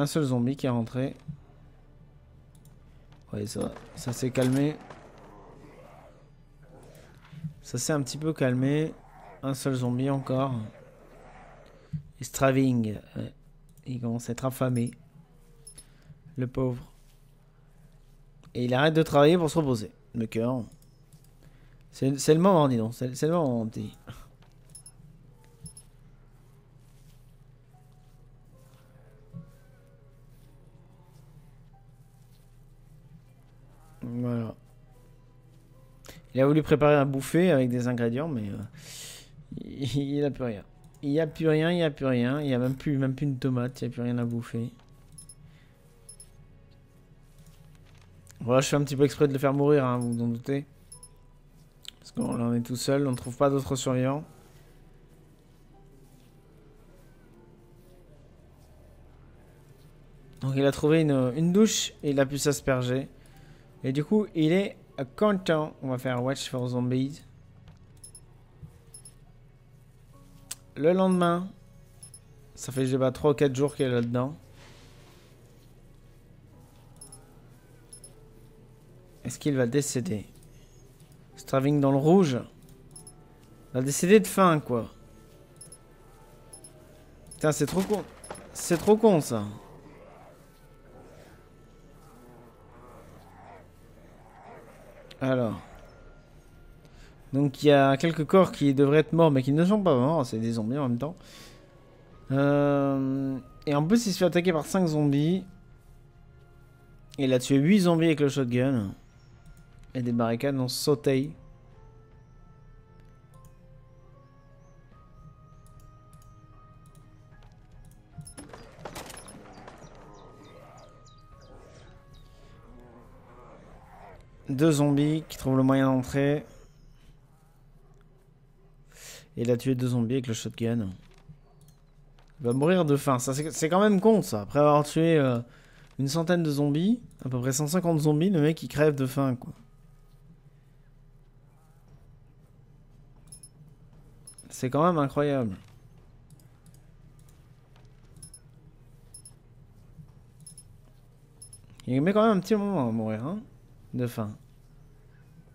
Speaker 1: un seul zombie qui est rentré. Ouais, ça, ça s'est calmé. Ça s'est un petit peu calmé. Un seul zombie encore. Straving. Il commence à être affamé. Le pauvre. Et il arrête de travailler pour se reposer. Le cœur. C'est le moment, dis donc. C'est le moment, petit. Voilà. Il a voulu préparer un bouffer avec des ingrédients, mais euh, il n'a plus rien. Il n'y a plus rien, il n'y a plus rien. Il n'y a même plus, même plus une tomate, il n'y a plus rien à bouffer. Voilà, je fais un petit peu exprès de le faire mourir, hein, vous vous en doutez. Parce qu'on en est tout seul, on ne trouve pas d'autres survivants. Donc il a trouvé une, une douche et il a pu s'asperger. Et du coup, il est content. On va faire Watch for Zombies. Le lendemain, ça fait, je sais pas, 3 ou 4 jours qu'il est là-dedans. Est-ce qu'il va décéder? Straving dans le rouge. Il va décéder de faim, quoi. Putain, c'est trop con. C'est trop con, ça. Alors. Donc il y a quelques corps qui devraient être morts mais qui ne sont pas morts. C'est des zombies en même temps. Euh, et en plus il se fait attaquer par 5 zombies. Il a tué 8 zombies avec le shotgun. Et des barricades ont sauté. Deux zombies qui trouvent le moyen d'entrer. Et il a tué deux zombies avec le shotgun. Il va mourir de faim. C'est quand même con, ça. Après avoir tué euh, une centaine de zombies, à peu près 150 zombies, le mec il crève de faim. C'est quand même incroyable. Il met quand même un petit moment à mourir, hein, de faim.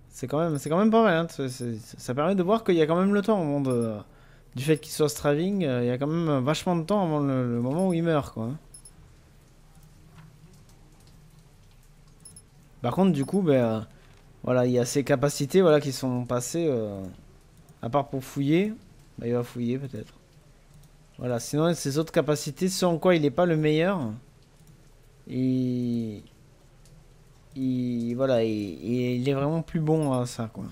Speaker 1: C'est quand même, c'est quand même pas mal. Hein, ça permet de voir qu'il y a quand même le temps au monde du fait qu'il soit straving. Euh, il y a quand même vachement de temps avant le, moment où il meurt, quoi. Par contre, du coup, ben, euh, voilà, il y a ses capacités, voilà, qui sont passées. Euh, à part pour fouiller, ben, il va fouiller peut-être. Voilà, sinon ses autres capacités, en quoi il n'est pas le meilleur. Il, voilà, il, est vraiment plus bon à ça, quoi.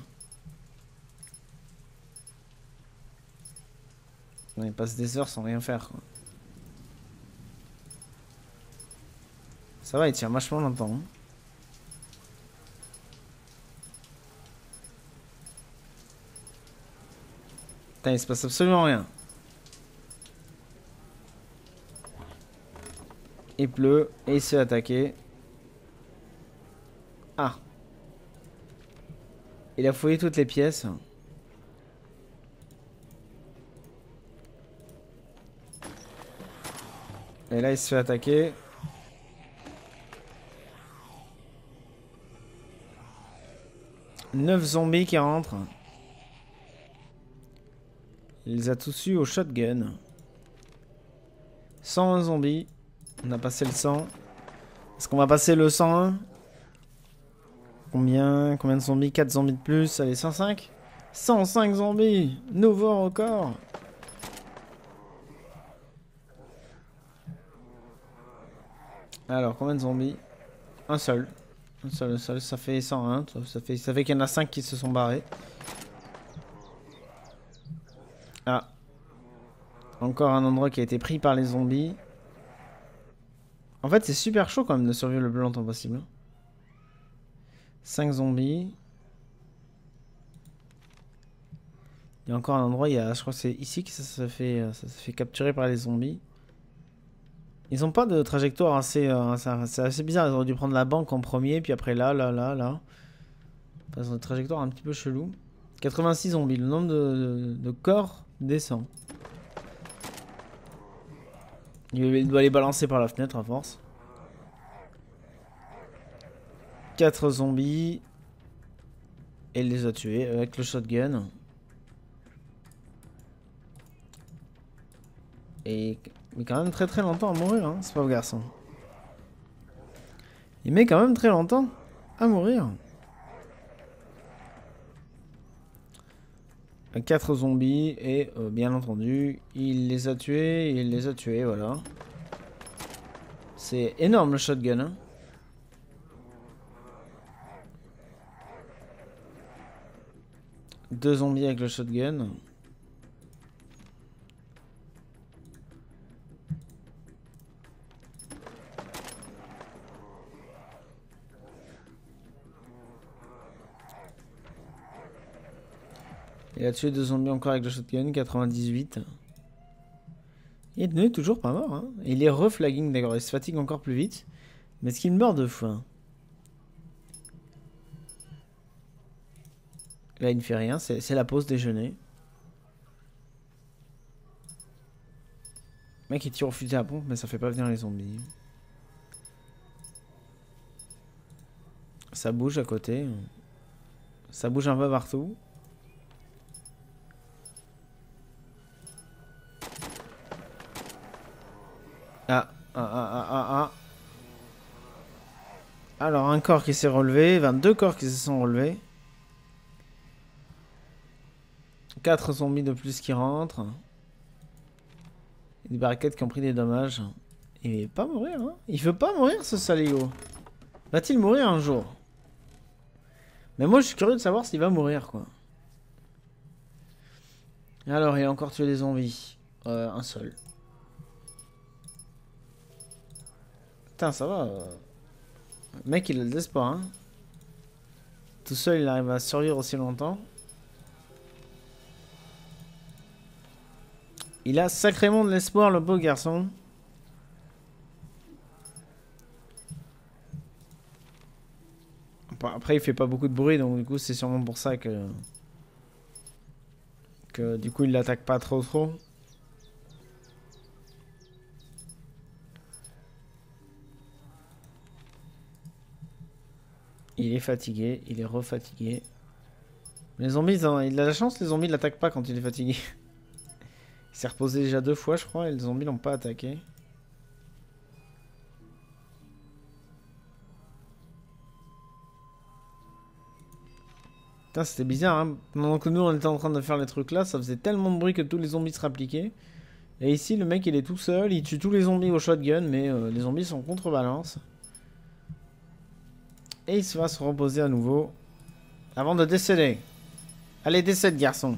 Speaker 1: il passe des heures sans rien faire. Ça va, il tient vachement longtemps. Hein. Putain, il se passe absolument rien. Il pleut et il se fait. Ah. Il a fouillé toutes les pièces. Et là, il se fait attaquer. Neuf zombies qui rentrent. Il les a tous eu au shotgun. 101 zombies. On a passé le 100. Est-ce qu'on va passer le 101 combien Combien de zombies? 4 zombies de plus. Allez, 105 105 zombies Nouveau record Alors, combien de zombies? Un seul. Un seul, un seul, ça fait 101. Ça fait, ça fait qu'il y en a 5 qui se sont barrés. Ah. Encore un endroit qui a été pris par les zombies. En fait, c'est super chaud quand même de survivre le plus longtemps possible. 5 zombies. Il y a encore un endroit, il je crois c'est ici que ça se, fait, ça se fait capturer par les zombies. Ils ont pas de trajectoire assez... Euh, c'est assez bizarre, ils auraient dû prendre la banque en premier, puis après là, là, là, là. Ils ont une trajectoire un petit peu chelou. 86 zombies, le nombre de, corps descend. Il doit les balancer par la fenêtre à force. 4 zombies. Et il les a tués avec le shotgun. Et il met quand même très très longtemps à mourir, hein, ce pauvre garçon. Il met quand même très longtemps à mourir. 4 zombies et euh, bien entendu, il les a tués, il les a tués, voilà. C'est énorme le shotgun. Hein. Deux zombies avec le shotgun. Il a tué deux zombies encore avec le shotgun, 98. Il n'est toujours pas mort. Hein. Il est reflagging d'accord, il se fatigue encore plus vite. Mais est-ce qu'il meurt de faim? Là, il ne fait rien, c'est la pause déjeuner. Mec, il tire au fusil à pompe, mais ça fait pas venir les zombies. Ça bouge à côté. Ça bouge un peu partout. Ah, ah, ah, ah, ah, Alors, un corps qui s'est relevé, 22 corps qui se sont relevés. 4 zombies de plus qui rentrent. Des barricades qui ont pris des dommages. Il va pas mourir, hein Il veut pas mourir, ce saligo. Va-t-il mourir un jour? Mais moi, je suis curieux de savoir s'il va mourir, quoi. Alors, il a encore tué des zombies. Euh, un seul. Putain, ça va. Euh. Mec, il a de l'espoir, hein. Tout seul, il arrive à survivre aussi longtemps. Il a sacrément de l'espoir, le beau garçon. Après, il fait pas beaucoup de bruit, donc du coup, c'est sûrement pour ça que... Que du coup, il l'attaque pas trop trop. Il est fatigué, il est refatigué. Les zombies, il a la chance, les zombies ne l'attaquent pas quand il est fatigué. *laughs* il s'est reposé déjà deux fois, je crois, et les zombies l'ont pas attaqué. Putain, c'était bizarre, hein. Pendant que nous, on était en train de faire les trucs là, ça faisait tellement de bruit que tous les zombies se rappliquaient. Et ici, le mec, il est tout seul, il tue tous les zombies au shotgun, mais euh, les zombies sont contrebalance. Et il va se reposer à nouveau. Avant de décéder. Allez, décède, garçon.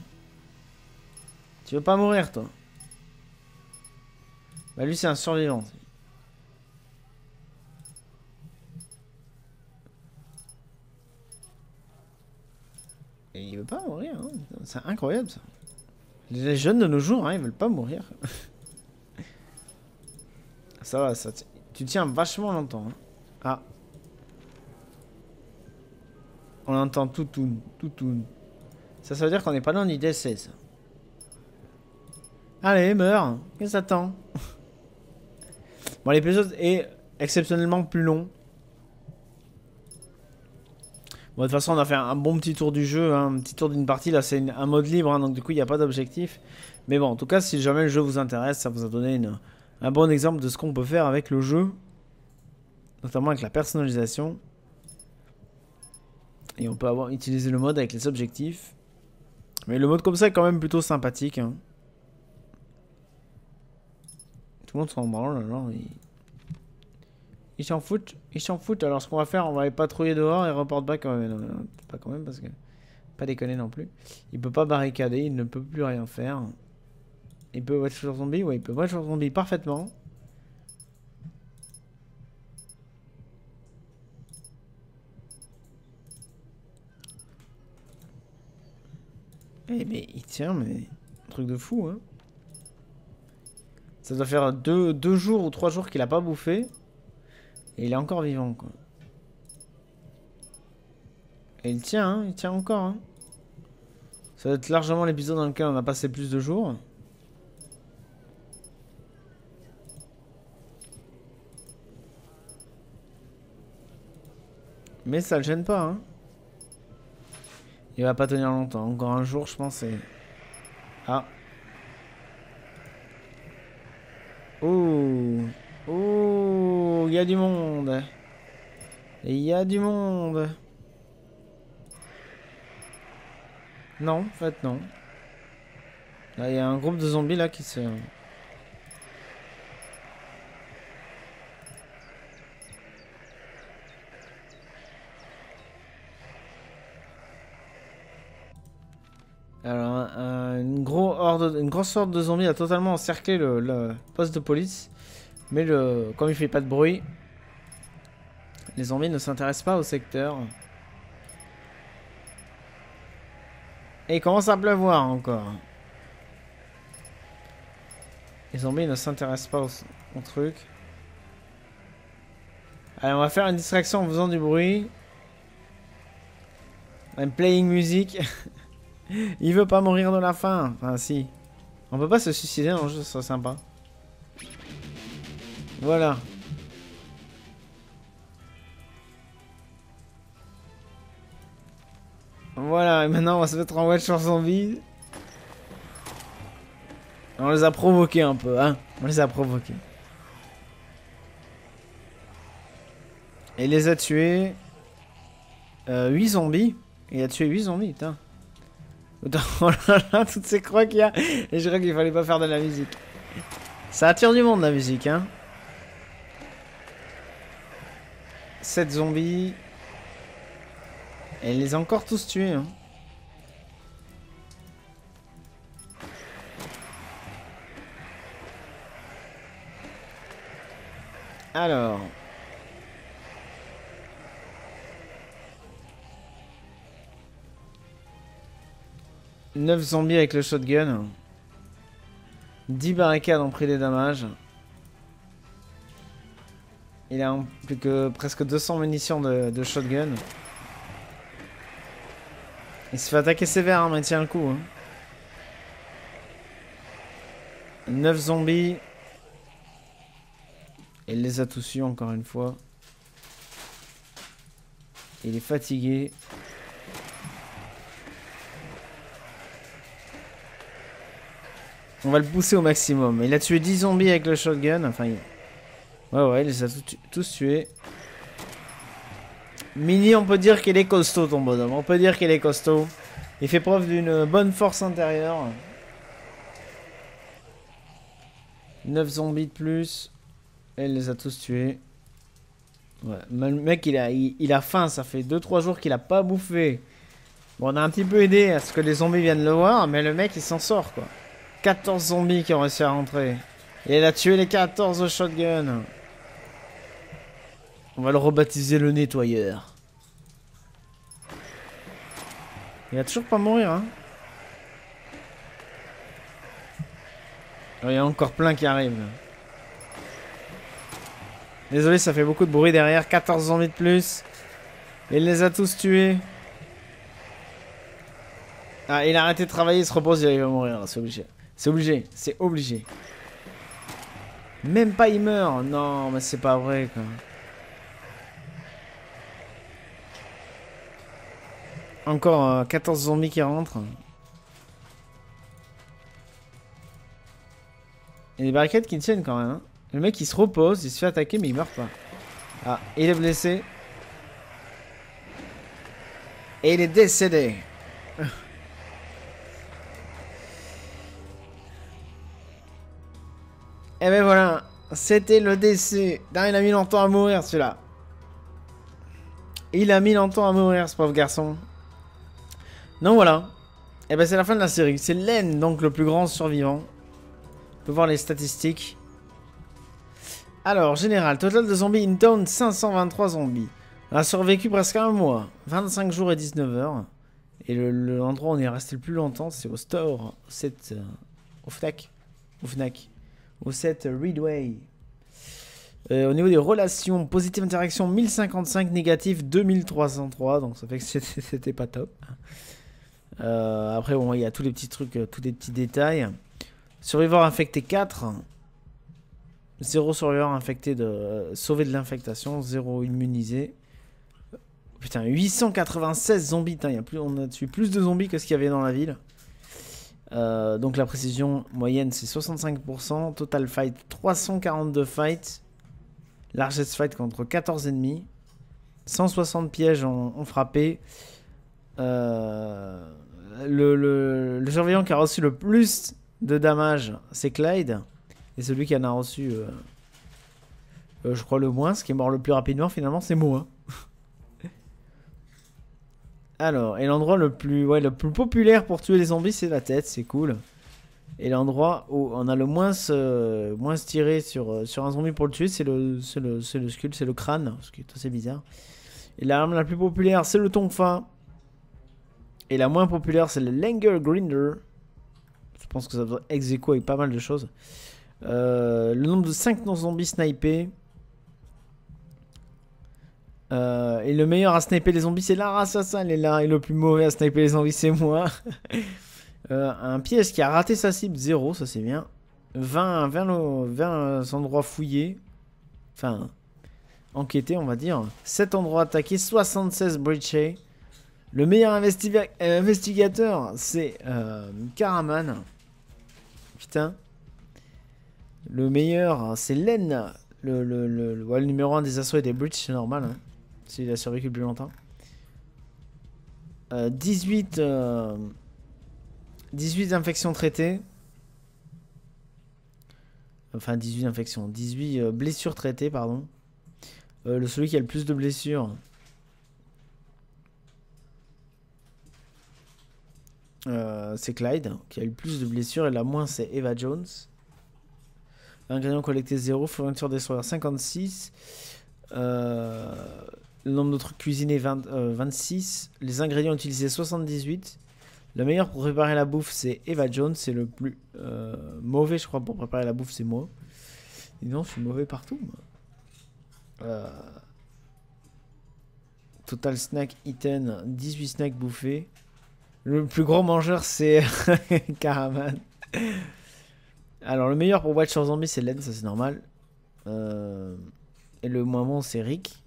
Speaker 1: Tu veux pas mourir, toi Bah, lui, c'est un survivant. Et il veut pas mourir. Hein. C'est incroyable, ça. Les jeunes de nos jours, hein, ils veulent pas mourir. *laughs* ça va, ça tu tiens vachement longtemps. Hein. Ah. On entend tout, tout, tout, tout. Ça, ça veut dire qu'on n'est pas loin du décès, ça. Allez, meurs. Qu'est-ce que t'attends Bon, l'épisode est exceptionnellement plus long. Bon, de toute façon, on a fait un bon petit tour du jeu, hein, un petit tour d'une partie. Là, c'est un mode libre, hein, donc du coup, il n'y a pas d'objectif. Mais bon, en tout cas, si jamais le jeu vous intéresse, ça vous a donné un bon exemple de ce qu'on peut faire avec le jeu. Notamment avec la personnalisation. Et on peut avoir utilisé le mode avec les objectifs. Mais le mode comme ça est quand même plutôt sympathique. Hein. Tout le monde s'en branle alors. Ils s'en foutent. Ils s'en foutent. Alors ce qu'on va faire, on va aller patrouiller dehors et report back quand même. pas quand même parce que... Pas déconner non plus. Il peut pas barricader, il ne peut plus rien faire. Il peut watch sur zombie Ouais, il peut watch sur zombie parfaitement. Eh mais il tient, mais... Truc de fou, hein. Ça doit faire deux, deux jours ou trois jours qu'il a pas bouffé. Et il est encore vivant, quoi. Et il tient, hein, il tient encore. Hein. Ça va être largement l'épisode dans lequel on a passé plus de jours. Mais ça le gêne pas, hein. Il va pas tenir longtemps. Encore un jour, je pense. Ah. Oh. Oh. Il y a du monde. Il y a du monde. Non, en fait, non. Là, il y a un groupe de zombies là qui se... Alors, une, grosse horde de zombies a totalement encerclé le, poste de police. Mais le, comme il fait pas de bruit, les zombies ne s'intéressent pas au secteur. Et il commence à pleuvoir encore. Les zombies ne s'intéressent pas au, truc. Allez, on va faire une distraction en faisant du bruit. I'm playing music. *laughs* Il veut pas mourir de la faim. Enfin, si. On peut pas se suicider dans le jeu, ce sympa. Voilà. Voilà, et maintenant on va se mettre en watch sur zombie. On les a provoqués un peu, hein. On les a provoqués. Et il les a tués. Euh, 8 zombies. Il a tué 8 zombies, putain. *laughs* Oh là là, toutes ces croix qu'il y a. Et je crois qu'il fallait pas faire de la musique. Ça attire du monde la musique, hein. 7 zombies. Et les a encore tous tués, hein. Alors... 9 zombies avec le shotgun. 10 barricades ont pris des dommages. Il a plus que presque 200 munitions de, shotgun. Il se fait attaquer sévère, hein, mais tient le coup. 9 hein. zombies. Il les a tous eu encore une fois. Il est fatigué. On va le pousser au maximum. Il a tué 10 zombies avec le shotgun. Enfin, ouais, ouais, il les a tous tués. Mini, on peut dire qu'il est costaud, ton bonhomme. On peut dire qu'il est costaud. Il fait preuve d'une bonne force intérieure. 9 zombies de plus. Et il les a tous tués. Ouais, le mec, il a, il, a faim. Ça fait 2-3 jours qu'il a pas bouffé. Bon, on a un petit peu aidé à ce que les zombies viennent le voir. Mais le mec, il s'en sort, quoi. 14 zombies qui ont réussi à rentrer. Et il a tué les 14 shotgun. On va le rebaptiser le nettoyeur. Il va toujours pas mourir, hein. Il y a encore plein qui arrivent. Désolé, ça fait beaucoup de bruit derrière. 14 zombies de plus. Il les a tous tués. Ah, il a arrêté de travailler, il se repose, il va mourir, c'est obligé. C'est obligé, c'est obligé. Même pas il meurt. Non, mais c'est pas vrai quoi. Encore 14 euh, zombies qui rentrent. Il y a des barricades qui tiennent quand même. Hein. Le mec il se repose, il se fait attaquer mais il meurt pas. Ah, il est blessé. Et il est décédé. Et ben voilà, c'était le décès. il a mis longtemps à mourir celui-là. Il a mis longtemps à mourir ce pauvre garçon. Donc voilà. Et ben c'est la fin de la série. C'est Len, donc le plus grand survivant. On peut voir les statistiques. Alors, général, total de zombies in town, 523 zombies. On a survécu presque un mois, 25 jours et 19 heures. Et l'endroit où on est resté le plus longtemps, c'est au store, 7, euh, au FNAC, au FNAC, au 7 Readway. Euh, au niveau des relations, positive interaction 1055, négatif 2303, donc ça fait que *laughs* c'était pas top. Euh, après, bon, il y a tous les petits trucs, tous les petits détails. Survivor infecté 4. 0 survivor infecté de... sauvé de l'infectation, 0 immunisé. Putain, 896 zombies. y a plus, on a tué plus de zombies que ce qu'il y avait dans la ville. Euh, donc la précision moyenne c'est 65%. Total fight 342 fights. Largest fight contre 14 ennemis. 160 pièges ont, frappé. Euh, le, surveillant qui a reçu le plus de damage c'est Clyde. Et celui qui en a reçu, euh, je crois, le moins, ce qui est mort le plus rapidement finalement, c'est moi. Alors, et l'endroit le plus, ouais, le plus populaire pour tuer les zombies, c'est la tête, c'est cool. Et l'endroit où on a le moins, moins tiré sur, euh, sur un zombie pour le tuer, c'est le, le, le skull, c'est le crâne, ce qui est assez bizarre. Et l'arme la plus populaire, c'est le tonfa. Et la moins populaire, c'est le Langer Grinder. Je pense que ça doit ex avec pas mal de choses. Euh, le nombre de 5 non-zombies snipés. Euh, et le meilleur à sniper les zombies, c'est Lara Assassin, elle. Et le plus mauvais à sniper les zombies, c'est moi. *laughs* Euh, un piège qui a raté sa cible, 0, ça c'est bien. 20, 20, 20 endroits fouillés. Enfin, enquêtés, on va dire. 7 endroits attaqués, 76 breachés. Le meilleur investigateur, c'est euh, Karaman. Putain. Le meilleur, c'est Len. Le, le, le, numéro 1 des assauts et des breaches, c'est normal. Hein. S'il a survécu plus longtemps. 18... Euh, 18 euh, infections traitées. Enfin, 18 infections. 18 euh, blessures traitées, pardon. le celui qui a le plus de blessures. c'est Clyde, qui a le plus de blessures. Et la moins, c'est Eva Jones. Ingrédients collectés 0. Fourniture des 56. Euh, le nombre de trucs cuisinés 26. Euh, Les ingrédients utilisés 78. Le meilleur pour préparer la bouffe, c'est Eva Jones. C'est le plus euh, mauvais, je crois, pour préparer la bouffe, c'est moi. Et non, je suis mauvais partout. Euh, total snack eaten, 18 snacks bouffés. Le plus grand mangeur, c'est *laughs* Caraman. Alors, le meilleur pour Watch Zombie, c'est Len, ça c'est normal. et le moins bon, c'est Rick.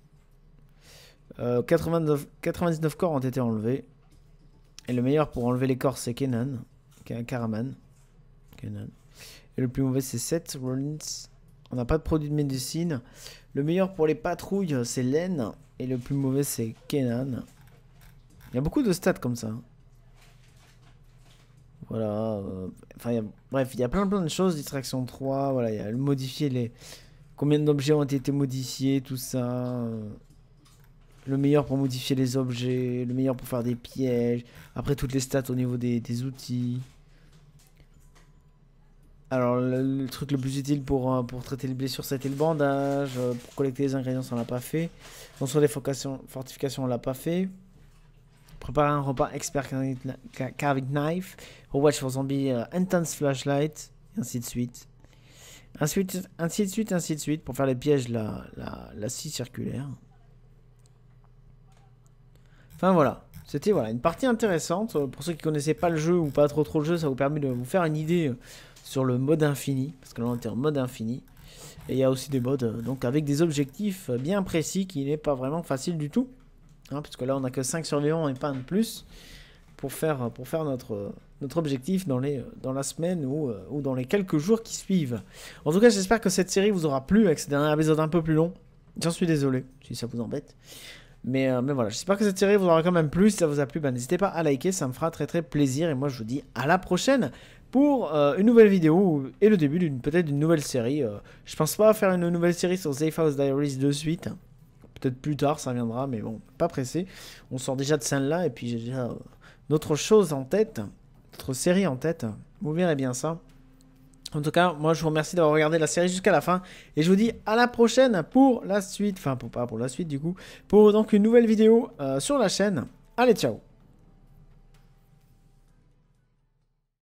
Speaker 1: 99, euh, 99 corps ont été enlevés. Et le meilleur pour enlever les corps, c'est Kenan. Karaman. Kenan. Et le plus mauvais, c'est Seth Rollins. On n'a pas de produit de médecine. Le meilleur pour les patrouilles, c'est Len. Et le plus mauvais, c'est Kenan. Il y a beaucoup de stats comme ça. Voilà. Euh, enfin, bref, il y a plein plein de choses. Distraction 3. Voilà, il y a le modifier les. Combien d'objets ont été modifiés, tout ça le meilleur pour modifier les objets, le meilleur pour faire des pièges, après toutes les stats au niveau des, outils. Alors le, truc le plus utile pour, euh, pour traiter les blessures c'était le bandage, euh, pour collecter les ingrédients on l'a pas fait, sur les fortifications on l'a pas fait, préparer un repas expert carving knife, watch for zombie euh, intense flashlight, et ainsi de suite. Ainsi, ainsi de suite, ainsi de suite, pour faire les pièges la, la, la scie circulaire. Enfin voilà, c'était voilà, une partie intéressante. Euh, pour ceux qui connaissaient pas le jeu ou pas trop trop le jeu, ça vous permet de vous faire une idée euh, sur le mode infini. Parce que là on était en mode infini. Et il y a aussi des modes euh, donc avec des objectifs bien précis qui n'est pas vraiment facile du tout. Hein, puisque là on a que 5 survivants et pas un de plus pour faire, pour faire notre, objectif dans la semaine ou, ou dans les quelques jours qui suivent. En tout cas j'espère que cette série vous aura plu avec ce dernier épisode un peu plus long. J'en suis désolé si ça vous embête. Mais, euh, mais voilà, j'espère que cette série vous aura quand même plu. Si ça vous a plu, bah, n'hésitez pas à liker, ça me fera très très plaisir. Et moi, je vous dis à la prochaine pour euh, une nouvelle vidéo et le début d'une peut-être d'une nouvelle série. Euh, je pense pas faire une nouvelle série sur Safe House Diaries de suite. Peut-être plus tard, ça viendra, mais bon, pas pressé. On sort déjà de celle-là et puis j'ai déjà d'autres choses en tête, d'autres séries en tête. Vous verrez bien ça. En tout cas, moi je vous remercie d'avoir regardé la série jusqu'à la fin et je vous dis à la prochaine pour la suite, enfin pour pas pour la suite du coup, pour donc une nouvelle vidéo euh, sur la chaîne. Allez, ciao